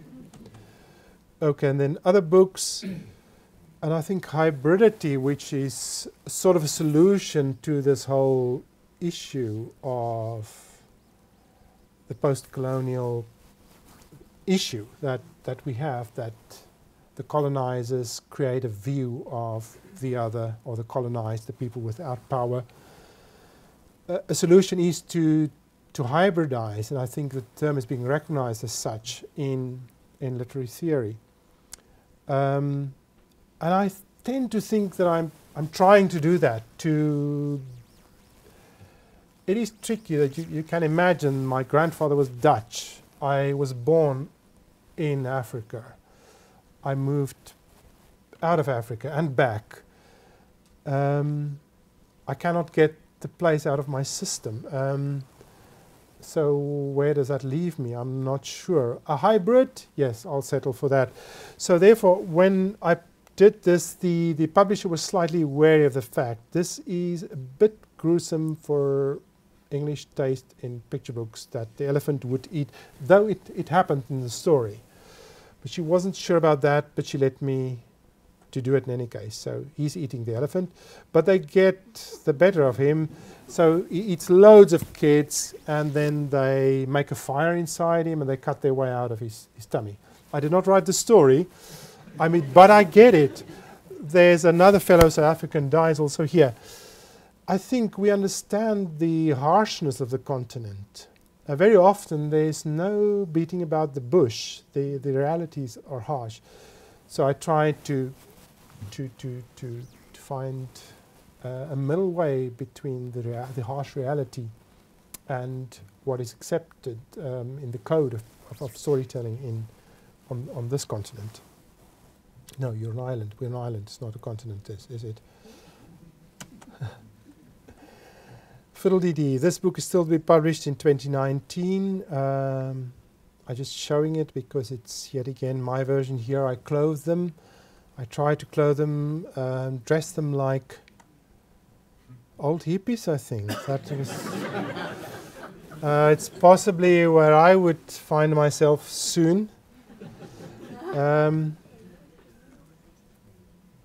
Okay, and then other books. And I think hybridity, which is sort of a solution to this whole issue of the post-colonial issue that, that we have, that the colonizers create a view of the other or the colonized, the people without power. Uh, a solution is to to hybridize, and I think the term is being recognized as such in in literary theory. Um, and I tend to think that I'm, I'm trying to do that to it is tricky that you, you can imagine my grandfather was Dutch. I was born in Africa. I moved out of Africa and back. Um, I cannot get the place out of my system. Um, so where does that leave me? I'm not sure. A hybrid? Yes, I'll settle for that. So therefore, when I did this, the, the publisher was slightly wary of the fact this is a bit gruesome for English taste in picture books that the elephant would eat, though it, it happened in the story. But she wasn't sure about that, but she let me to do it in any case. So he's eating the elephant, but they get the better of him. So he eats loads of kids, and then they make a fire inside him, and they cut their way out of his, his tummy. I did not write the story, I mean, but I get it. There's another fellow South African dies also here. I think we understand the harshness of the continent. Uh, very often there's no beating about the bush. The, the realities are harsh. So I try to, to, to, to, to find uh, a middle way between the, rea- the harsh reality and what is accepted um, in the code of, of, of storytelling in, on, on this continent. No, you're an island. We're an island. It's not a continent, is, is it? Fiddle-dee-dee. This book is still to be published in 2019. Um, I'm just showing it because it's yet again my version here. I clothe them. I try to clothe them, um, dress them like old hippies, I think. that was uh, it's possibly where I would find myself soon. Um,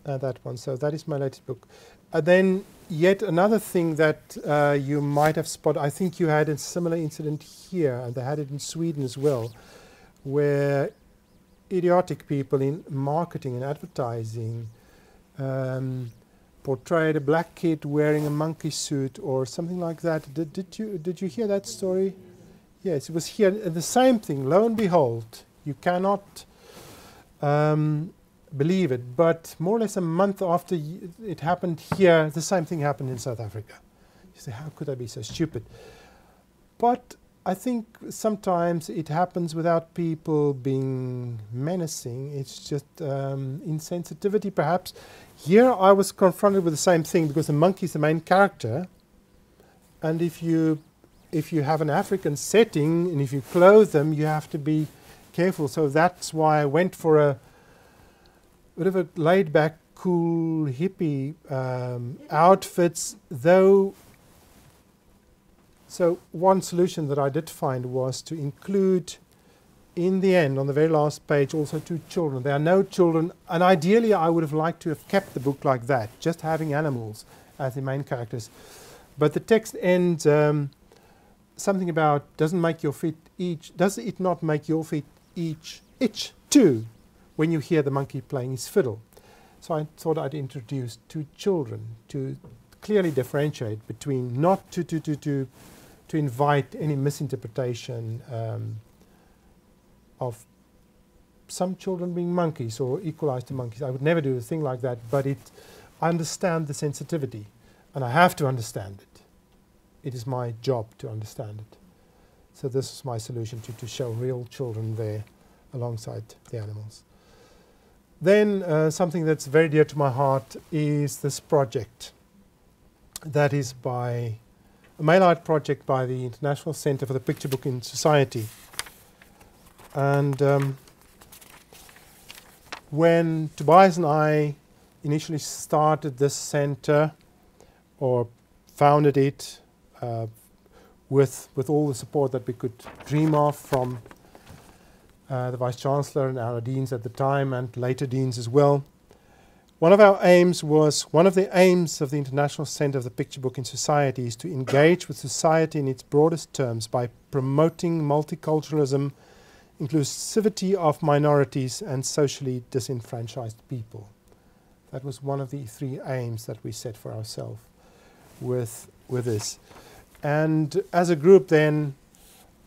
uh, that one. So that is my latest book. Uh, then yet another thing that uh, you might have spotted. I think you had a similar incident here, and they had it in Sweden as well, where idiotic people in marketing and advertising um, portrayed a black kid wearing a monkey suit or something like that. Did, did you did you hear that story? Yes, it was here. The same thing. Lo and behold, you cannot. Um, believe it, but more or less a month after it happened here, the same thing happened in South Africa. You say, how could I be so stupid? But I think sometimes it happens without people being menacing. It's just um, insensitivity, perhaps. Here I was confronted with the same thing because the monkey is the main character, and if you if you have an African setting and if you clothe them, you have to be careful. So that's why I went for a bit of a laid back, cool, hippie um, outfits, though. So, one solution that I did find was to include in the end, on the very last page, also two children. There are no children, and ideally, I would have liked to have kept the book like that, just having animals as the main characters. But the text ends um, something about doesn't make your feet each, does it not make your feet each itch too? When you hear the monkey playing his fiddle. So I thought I'd introduce two children to clearly differentiate between not to, to, to, to, to invite any misinterpretation um, of some children being monkeys or equalized to monkeys. I would never do a thing like that, but it, I understand the sensitivity and I have to understand it. It is my job to understand it. So this is my solution to, to show real children there alongside the animals. Then uh, something that's very dear to my heart is this project. That is by a mail art project by the International Centre for the Picture Book in Society. And um, when Tobias and I initially started this centre or founded it uh, with, with all the support that we could dream of from the Vice Chancellor and our deans at the time, and later deans as well. One of our aims was one of the aims of the International Centre of the Picture Book in Society is to engage with society in its broadest terms by promoting multiculturalism, inclusivity of minorities, and socially disenfranchised people. That was one of the three aims that we set for ourselves with, with this. And as a group, then,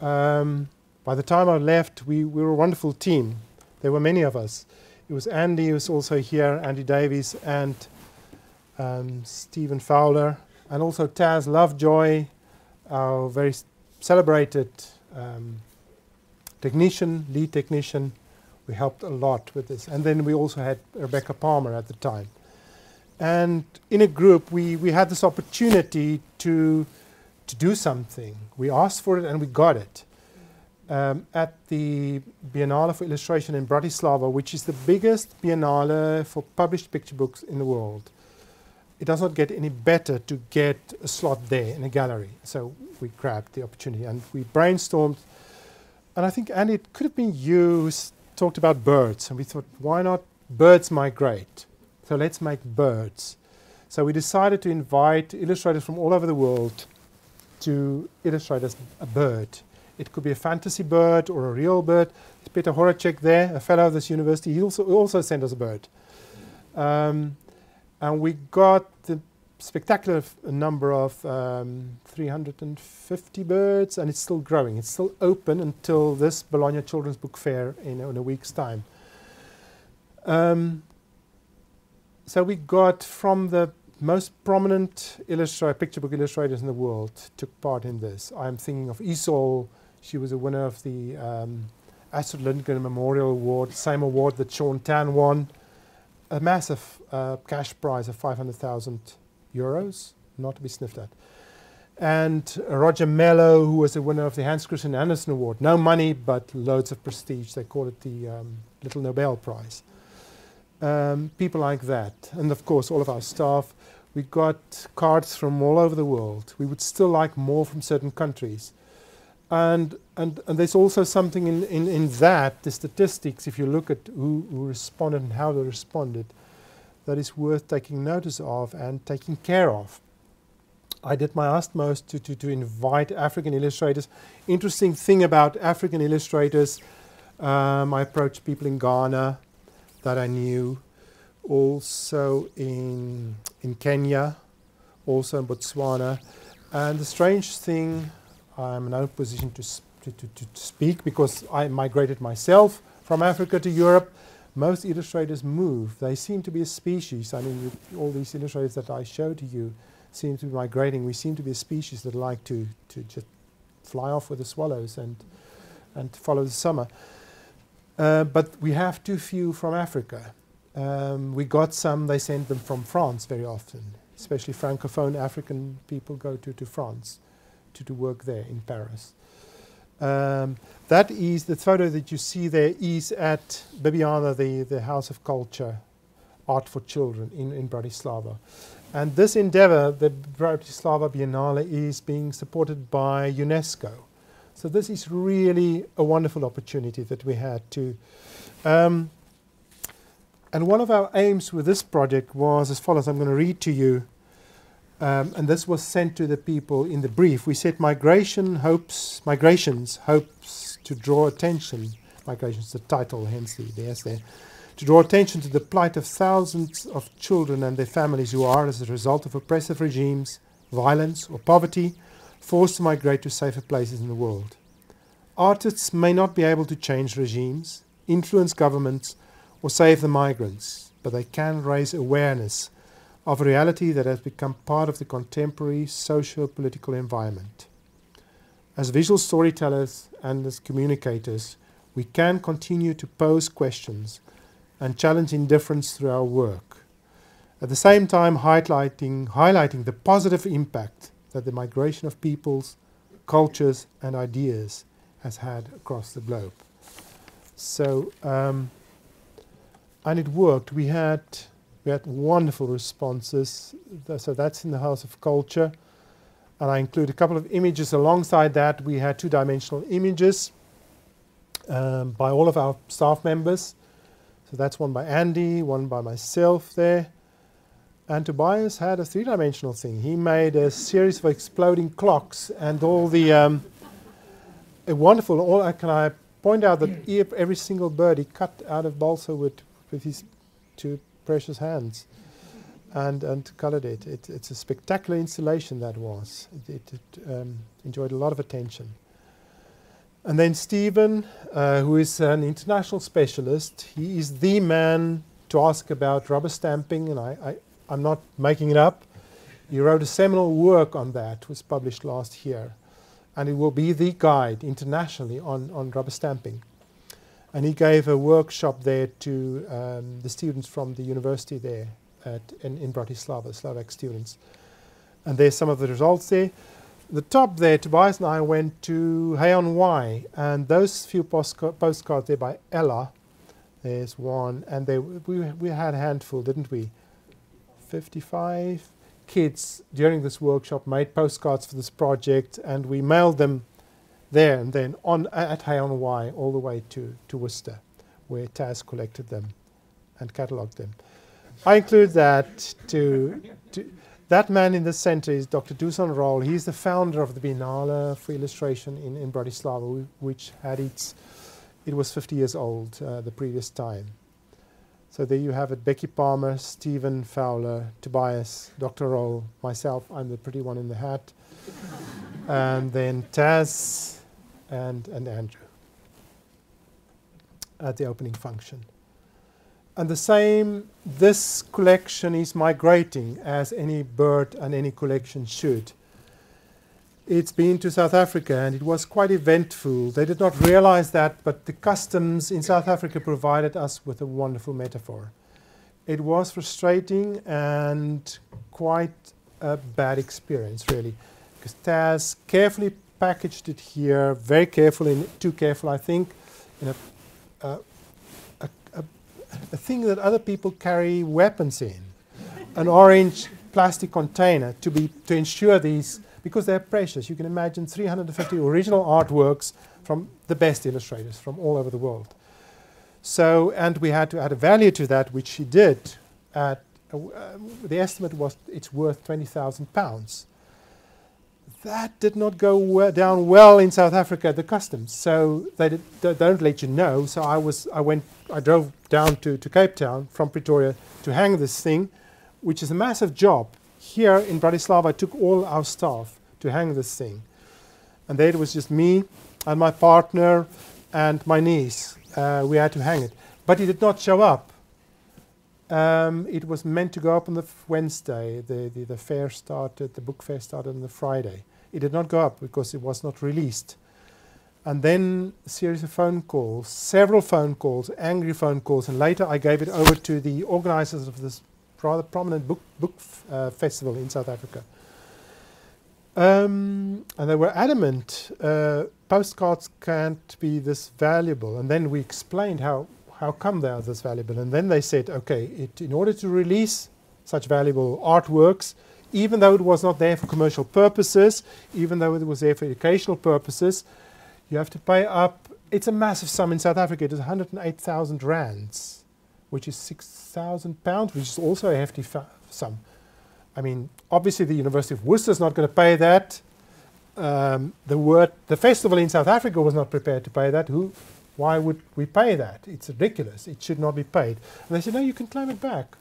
um, by the time I left, we, we were a wonderful team. There were many of us. It was Andy who was also here, Andy Davies, and um, Stephen Fowler, and also Taz Lovejoy, our very celebrated um, technician, lead technician. We helped a lot with this. And then we also had Rebecca Palmer at the time. And in a group, we, we had this opportunity to, to do something. We asked for it and we got it um, at the Biennale for Illustration in Bratislava, which is the biggest biennale for published picture books in the world. It does not get any better to get a slot there in a gallery. So we grabbed the opportunity and we brainstormed. And I think, Andy, it could have been you talked about birds, and we thought, why not birds migrate? So let's make birds. So we decided to invite illustrators from all over the world to illustrate as a bird. It could be a fantasy bird or a real bird. There's Peter Horacek there, a fellow of this university. He also, also sent us a bird. Um, and we got the spectacular number of um, 350 birds, and it's still growing. It's still open until this Bologna Children's Book Fair in, in a week's time. Um, so we got from the most prominent picture book illustrators in the world took part in this. I'm thinking of Isol. She was a winner of the um, Astrid Lindgren Memorial Award, same award that Shaun Tan won. A massive uh, cash prize of 500,000 euros, not to be sniffed at. And Roger Mello, who was a winner of the Hans Christian Andersen Award. No money, but loads of prestige. They call it the um, Little Nobel Prize. Um, people like that. And of course, all of our staff. We got cards from all over the world. We would still like more from certain countries. And, and, and there's also something in, in, in that, the statistics, if you look at who, who responded and how they responded, that is worth taking notice of and taking care of. I did my utmost to, to, to invite African illustrators. Interesting thing about African illustrators, um, I approached people in Ghana that I knew, also in, in Kenya, also in Botswana. And the strange thing, I'm in no position to, to, to, to speak because I migrated myself from Africa to Europe. Most illustrators move. They seem to be a species. I mean, you, all these illustrators that I showed to you seem to be migrating. We seem to be a species that like to, to just fly off with the swallows and, and follow the summer. Uh, but we have too few from Africa. Um, we got some, they send them from France very often, especially Francophone African people go to, to France to, to work there in Paris. Um, that is the photo that you see there is at Bibiana, the, the House of Culture, Art for Children in, in Bratislava. And this endeavor, the Bratislava Biennale, is being supported by UNESCO. So this is really a wonderful opportunity that we had to. Um, and one of our aims with this project was as follows. I'm going to read to you, um, and this was sent to the people in the brief. We said migration hopes, migrations hopes to draw attention. Migrations, the title, hence the, the S there, to draw attention to the plight of thousands of children and their families who are, as a result of oppressive regimes, violence, or poverty, forced to migrate to safer places in the world. Artists may not be able to change regimes, influence governments, or save the migrants, but they can raise awareness of a reality that has become part of the contemporary social political environment. As visual storytellers and as communicators, we can continue to pose questions and challenge indifference through our work. At the same time, highlighting, highlighting the positive impact that the migration of peoples, cultures, and ideas has had across the globe. So, um, and it worked. We had we had wonderful responses. So that's in the House of Culture, and I include a couple of images alongside that. We had two-dimensional images um, by all of our staff members. So that's one by Andy, one by myself there. And Tobias had a three-dimensional thing. He made a series of exploding clocks and all the um, a wonderful. All I can I point out that every single bird he cut out of balsa wood with his two precious hands, and and colored it. it it's a spectacular installation that was. It, it, it um, enjoyed a lot of attention. And then Stephen, uh, who is an international specialist, he is the man to ask about rubber stamping, and I, I, I'm not making it up. He wrote a seminal work on that, was published last year, and it will be the guide internationally on, on rubber stamping. And he gave a workshop there to um, the students from the university there at, in, in Bratislava, Slovak students. And there's some of the results there the top there, Tobias and I went to Hay on Wye, and those few postca- postcards there by Ella. There's one, and they we we had a handful, didn't we? Fifty-five kids during this workshop made postcards for this project, and we mailed them there and then on at Hay on Wye all the way to to Worcester, where Taz collected them and catalogued them. I include that to, to that man in the center is Dr. Dusan Roll. He's the founder of the Biennale for Illustration in, in Bratislava, which had its, it was 50 years old uh, the previous time. So there you have it, Becky Palmer, Stephen Fowler, Tobias, Dr. Roll, myself, I'm the pretty one in the hat, and then Taz and, and Andrew at the opening function. And the same, this collection is migrating as any bird and any collection should. It's been to South Africa and it was quite eventful. They did not realize that, but the customs in South Africa provided us with a wonderful metaphor. It was frustrating and quite a bad experience, really, because Taz carefully packaged it here, very carefully, too careful, I think, in a uh, a, a, a, thing that other people carry weapons in, an orange plastic container to be to ensure these because they're precious. You can imagine 350 original artworks from the best illustrators from all over the world. So, and we had to add a value to that, which she did. At uh, the estimate was it's worth 20,000 pounds that did not go down well in South Africa at the customs. So they, did, don't let you know. So I was, I went, I drove down to, to Cape Town from Pretoria to hang this thing, which is a massive job. Here in Bratislava, I took all our staff to hang this thing. And there it was just me and my partner and my niece. Uh, we had to hang it. But it did not show up. Um, it was meant to go up on the Wednesday. The, the, the fair started, the book fair started on the Friday. It did not go up because it was not released. And then a series of phone calls, several phone calls, angry phone calls, and later I gave it over to the organizers of this rather prominent book, book uh, festival in South Africa. Um, and they were adamant uh, postcards can't be this valuable. And then we explained how, how come they are this valuable. And then they said, okay, it, in order to release such valuable artworks, even though it was not there for commercial purposes, even though it was there for educational purposes, you have to pay up. It's a massive sum in South Africa. It is 108,000 rands, which is 6,000 pounds, which is also a hefty sum. I mean, obviously the University of Worcester is not going to pay that. Um, the word, the festival in South Africa was not prepared to pay that. Who, why would we pay that? It's ridiculous. It should not be paid. And they said, no, you can claim it back.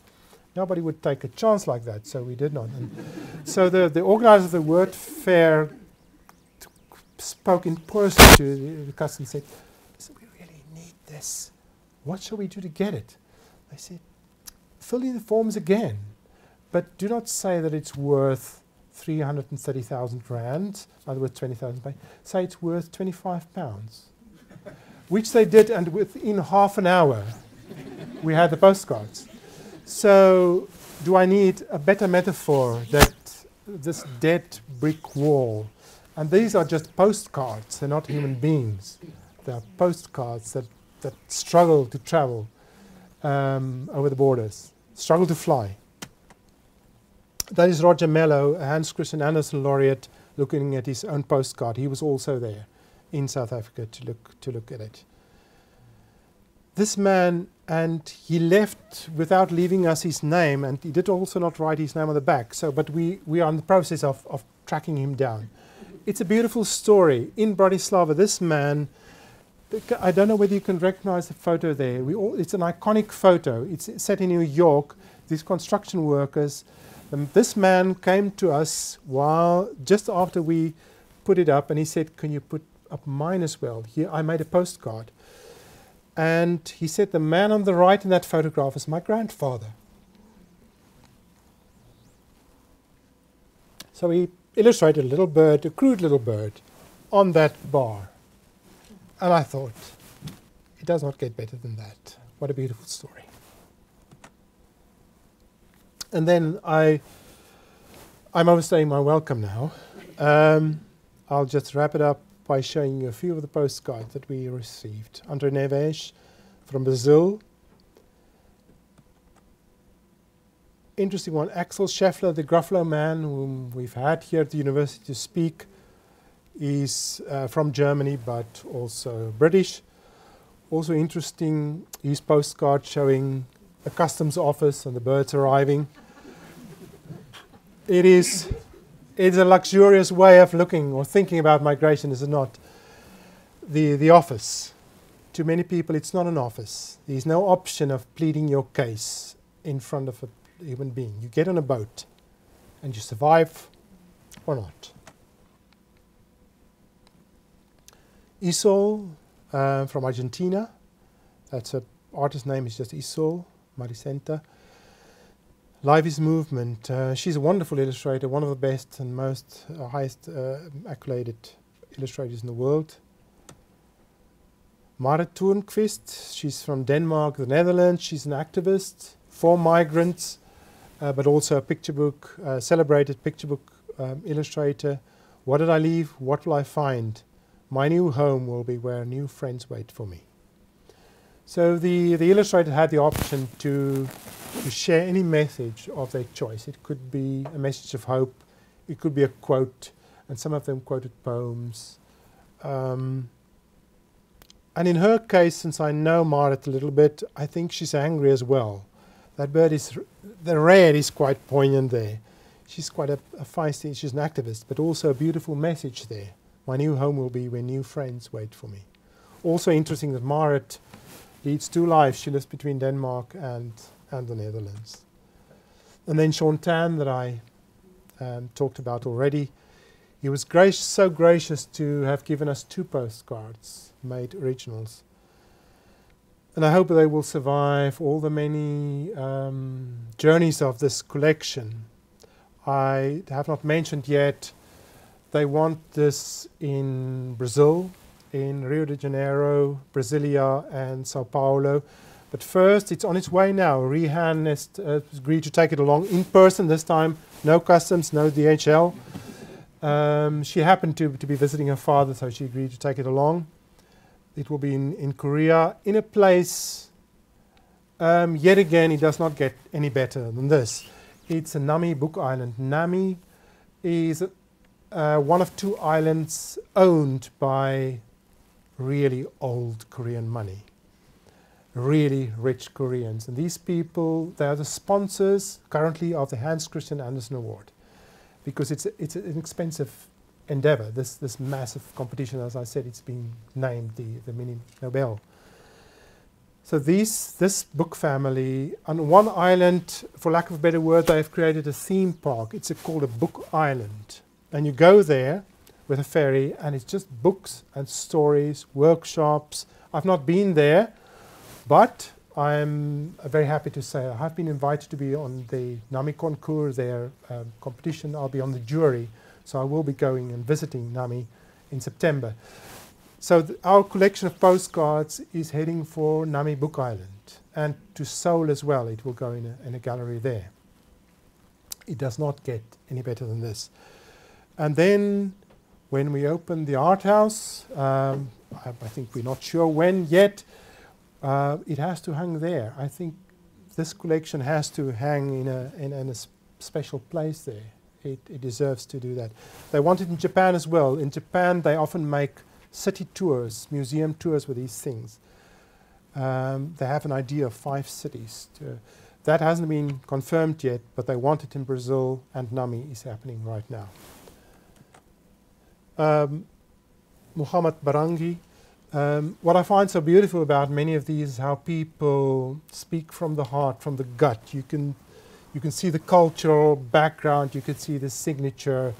Nobody would take a chance like that, so we did not. And so the, the organizer of the Word Fair spoke in person to the, the customer and said, we really need this. What shall we do to get it? They said, fill in the forms again, but do not say that it's worth 330,000 rand, in other words, 20,000 pounds. Say it's worth 25 pounds, which they did, and within half an hour, we had the postcards. So, do I need a better metaphor that this dead brick wall? And these are just postcards, they're not human beings. They're postcards that, that struggle to travel um, over the borders, struggle to fly. That is Roger Mello, a Hans Christian Andersen laureate, looking at his own postcard. He was also there in South Africa to look, to look at it. This man and he left without leaving us his name, and he did also not write his name on the back. So, but we, we are in the process of, of tracking him down. It's a beautiful story. In Bratislava, this man, I don't know whether you can recognize the photo there. We all, it's an iconic photo. It's set in New York. These construction workers. Um, this man came to us while just after we put it up, and he said, "Can you put up mine as well?" Here, I made a postcard. And he said, The man on the right in that photograph is my grandfather. So he illustrated a little bird, a crude little bird, on that bar. And I thought, it does not get better than that. What a beautiful story. And then I, I'm overstaying my welcome now. Um, I'll just wrap it up by showing you a few of the postcards that we received. Andre Neves from Brazil. Interesting one. Axel Scheffler, the Gruffalo man, whom we've had here at the university to speak, is uh, from Germany but also British. Also interesting, his postcard showing a customs office and the birds arriving. It is it's a luxurious way of looking or thinking about migration, is it not? The, the office. To many people, it's not an office. There's no option of pleading your case in front of a human being. You get on a boat and you survive or not. Isol uh, from Argentina. That's a artist's name is just Isol Maricenta. Life is Movement. Uh, she's a wonderful illustrator, one of the best and most uh, highest uh, accoladed illustrators in the world. Marit Törnqvist, she's from Denmark, the Netherlands. She's an activist for migrants, uh, but also a picture book, uh, celebrated picture book um, illustrator. What did I leave? What will I find? My new home will be where new friends wait for me. So the, the illustrator had the option to, to share any message of their choice. It could be a message of hope, it could be a quote, and some of them quoted poems. Um, and in her case, since I know Marit a little bit, I think she's angry as well. That bird is, the red is quite poignant there. She's quite a, a feisty, she's an activist, but also a beautiful message there. My new home will be where new friends wait for me. Also interesting that Marit leads two lives. She lives between Denmark and, and the Netherlands. And then Shaun Tan, that I um, talked about already, he was gracious, so gracious to have given us two postcards, made originals. And I hope they will survive all the many um, journeys of this collection. I have not mentioned yet, they want this in Brazil, in Rio de Janeiro, Brasilia, and Sao Paulo. But first, it's on its way now. Rehan has uh, agreed to take it along in person this time. No customs, no DHL. Um, she happened to, to be visiting her father, so she agreed to take it along. It will be in, in Korea, in a place, um, yet again, it does not get any better than this. It's a Nami Book Island. Nami is uh, one of two islands owned by really old Korean money, really rich Koreans. And these people, they are the sponsors currently of the Hans Christian Andersen Award because it's, it's an expensive endeavor, this, this massive competition. As I said, it's been named the, the mini Nobel. So these, this book family, on one island, for lack of a better word, they've created a theme park. It's a, called a book island. And you go there with a ferry, and it's just books and stories, workshops. I've not been there, but I'm uh, very happy to say I have been invited to be on the NAMI Concours, their um, competition. I'll be on the jury, so I will be going and visiting NAMI in September. So our collection of postcards is heading for Nami Book Island and to Seoul as well. It will go in a, in a gallery there. It does not get any better than this. And then when we open the art house, um, I, I, think we're not sure when yet, uh, it has to hang there. I think this collection has to hang in a, in, in a special place there. It, it, deserves to do that. They want it in Japan as well. In Japan, they often make city tours, museum tours with these things. Um, they have an idea of five cities. that hasn't been confirmed yet, but they want it in Brazil, and NAMI is happening right now. Um, Muhammad Barrangi. Um, what I find so beautiful about many of these is how people speak from the heart, from the gut. You can, you can see the cultural background, you can see the signature.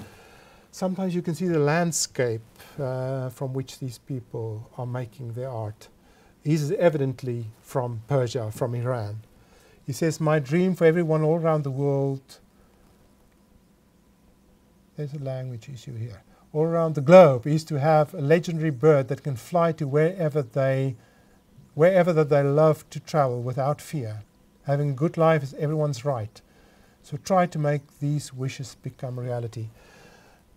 Sometimes you can see the landscape uh, from which these people are making their art. He's evidently from Persia, from Iran. He says, My dream for everyone all around the world. There's a language issue here all around the globe is to have a legendary bird that can fly to wherever they, wherever that they love to travel without fear. Having a good life is everyone's right. So try to make these wishes become reality.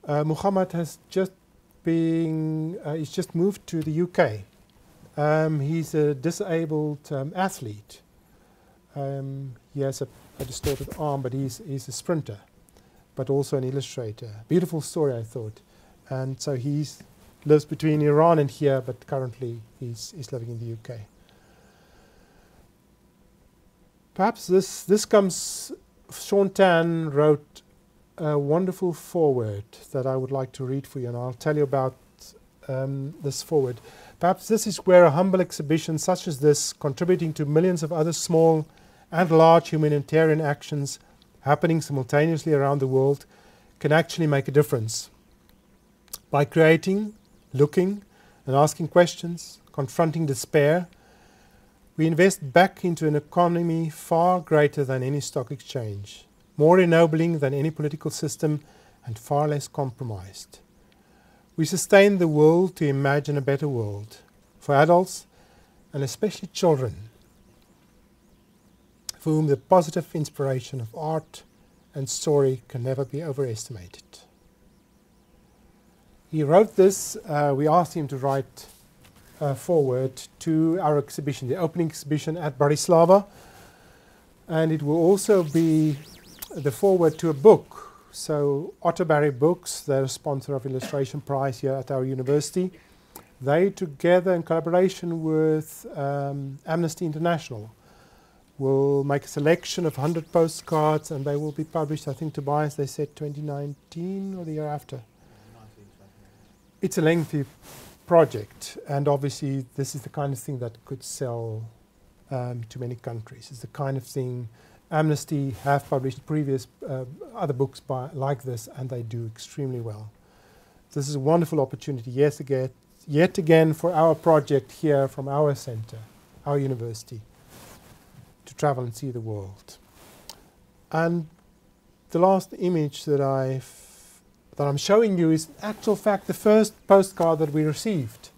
Uh, Muhammad has just been, uh, he's just moved to the UK. Um, he's a disabled um, athlete. Um, he has a, a, distorted arm, but he's, he's a sprinter, but also an illustrator. Beautiful story, I thought and so he lives between Iran and here, but currently he's, he's living in the UK. Perhaps this, this comes, Shaun Tan wrote a wonderful foreword that I would like to read for you, and I'll tell you about um, this foreword. Perhaps this is where a humble exhibition such as this, contributing to millions of other small and large humanitarian actions happening simultaneously around the world, can actually make a difference. By creating, looking, and asking questions, confronting despair, we invest back into an economy far greater than any stock exchange, more ennobling than any political system, and far less compromised. We sustain the world to imagine a better world for adults and especially children, for whom the positive inspiration of art and story can never be overestimated. He wrote this, uh, we asked him to write a foreword to our exhibition, the opening exhibition at Bratislava, and it will also be the foreword to a book. So Otter-Barry Books, they're a sponsor of Illustration Prize here at our university. They, together in collaboration with um, Amnesty International, will make a selection of 100 postcards and they will be published, I think, Tobias, they said 2019 or the year after. It's a lengthy project, and obviously, this is the kind of thing that could sell um, to many countries. It's the kind of thing Amnesty have published previous uh, other books by, like this, and they do extremely well. This is a wonderful opportunity, yes, again, yet again, for our project here from our center, our university, to travel and see the world. And the last image that I've that I'm showing you is, actual fact, the first postcard that we received.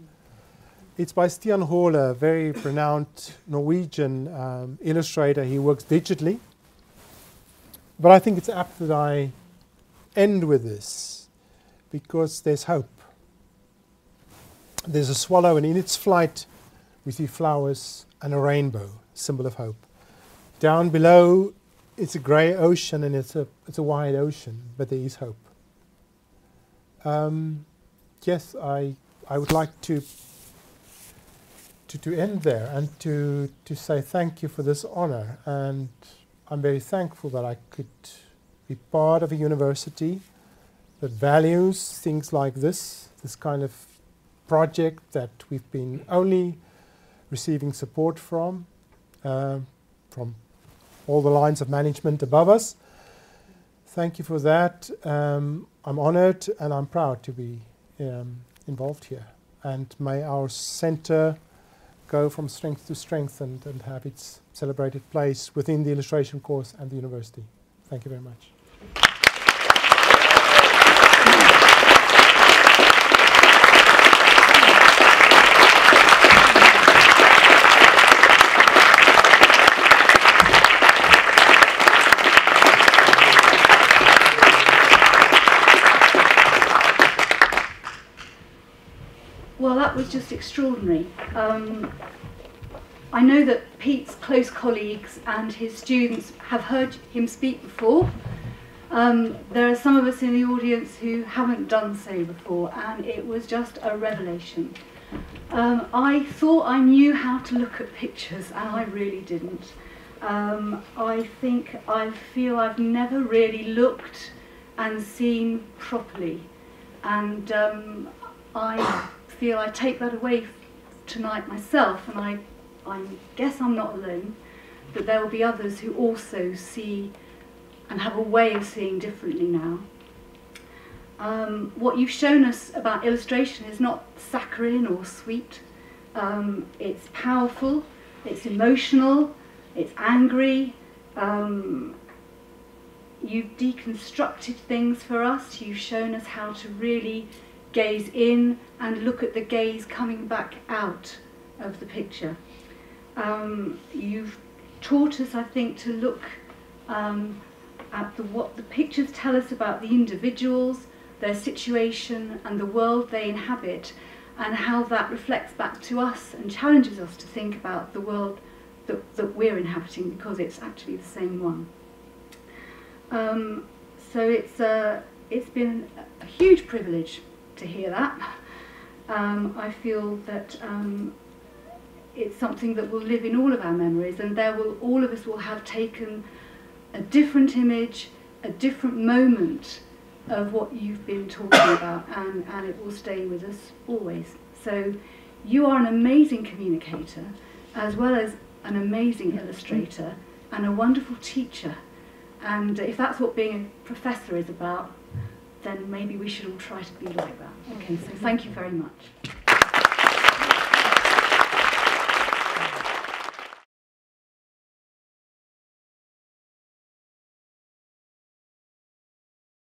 It's by Stian Hole, a very renowned Norwegian um, illustrator. He works digitally. But I think it's apt that I end with this because there's hope. There's a swallow, and in its flight, we see flowers and a rainbow, symbol of hope. Down below, it's a grey ocean and it's a, it's a wide ocean, but there is hope. Um, yes, I, I would like to, to, to end there and to, to say thank you for this honor. And I'm very thankful that I could be part of a university that values things like this, this kind of project that we've been only receiving support from, uh, from all the lines of management above us. Thank you for that. Um, I'm honored and I'm proud to be um, involved here. And may our center go from strength to strength and, and have its celebrated place within the illustration course and the university. Thank you very much. Was just extraordinary. Um, I know that Piet's close colleagues and his students have heard him speak before. Um, there are some of us in the audience who haven't done so before, and it was just a revelation. Um, I thought I knew how to look at pictures, and I really didn't. Um, I think I feel I've never really looked and seen properly, and um, I feel I take that away tonight myself, and I, I guess I'm not alone, that there will be others who also see and have a way of seeing differently now. Um, what you've shown us about illustration is not saccharine or sweet. Um, it's powerful, it's emotional, it's angry. Um, you've deconstructed things for us. You've shown us how to really gaze in and look at the gaze coming back out of the picture. Um, you've taught us, I think, to look um, at the, what the pictures tell us about the individuals, their situation and the world they inhabit and how that reflects back to us and challenges us to think about the world that, that we're inhabiting because it's actually the same one. Um, so it's, uh, it's been a huge privilege to hear that. um, I feel that um, it's something that will live in all of our memories, and there will all of us will have taken a different image, a different moment of what you've been talking about, and, and it will stay with us always. So, you are an amazing communicator, as well as an amazing illustrator and a wonderful teacher. And if that's what being a professor is about, then maybe we should all try to be like that. Okay, so thank you very much.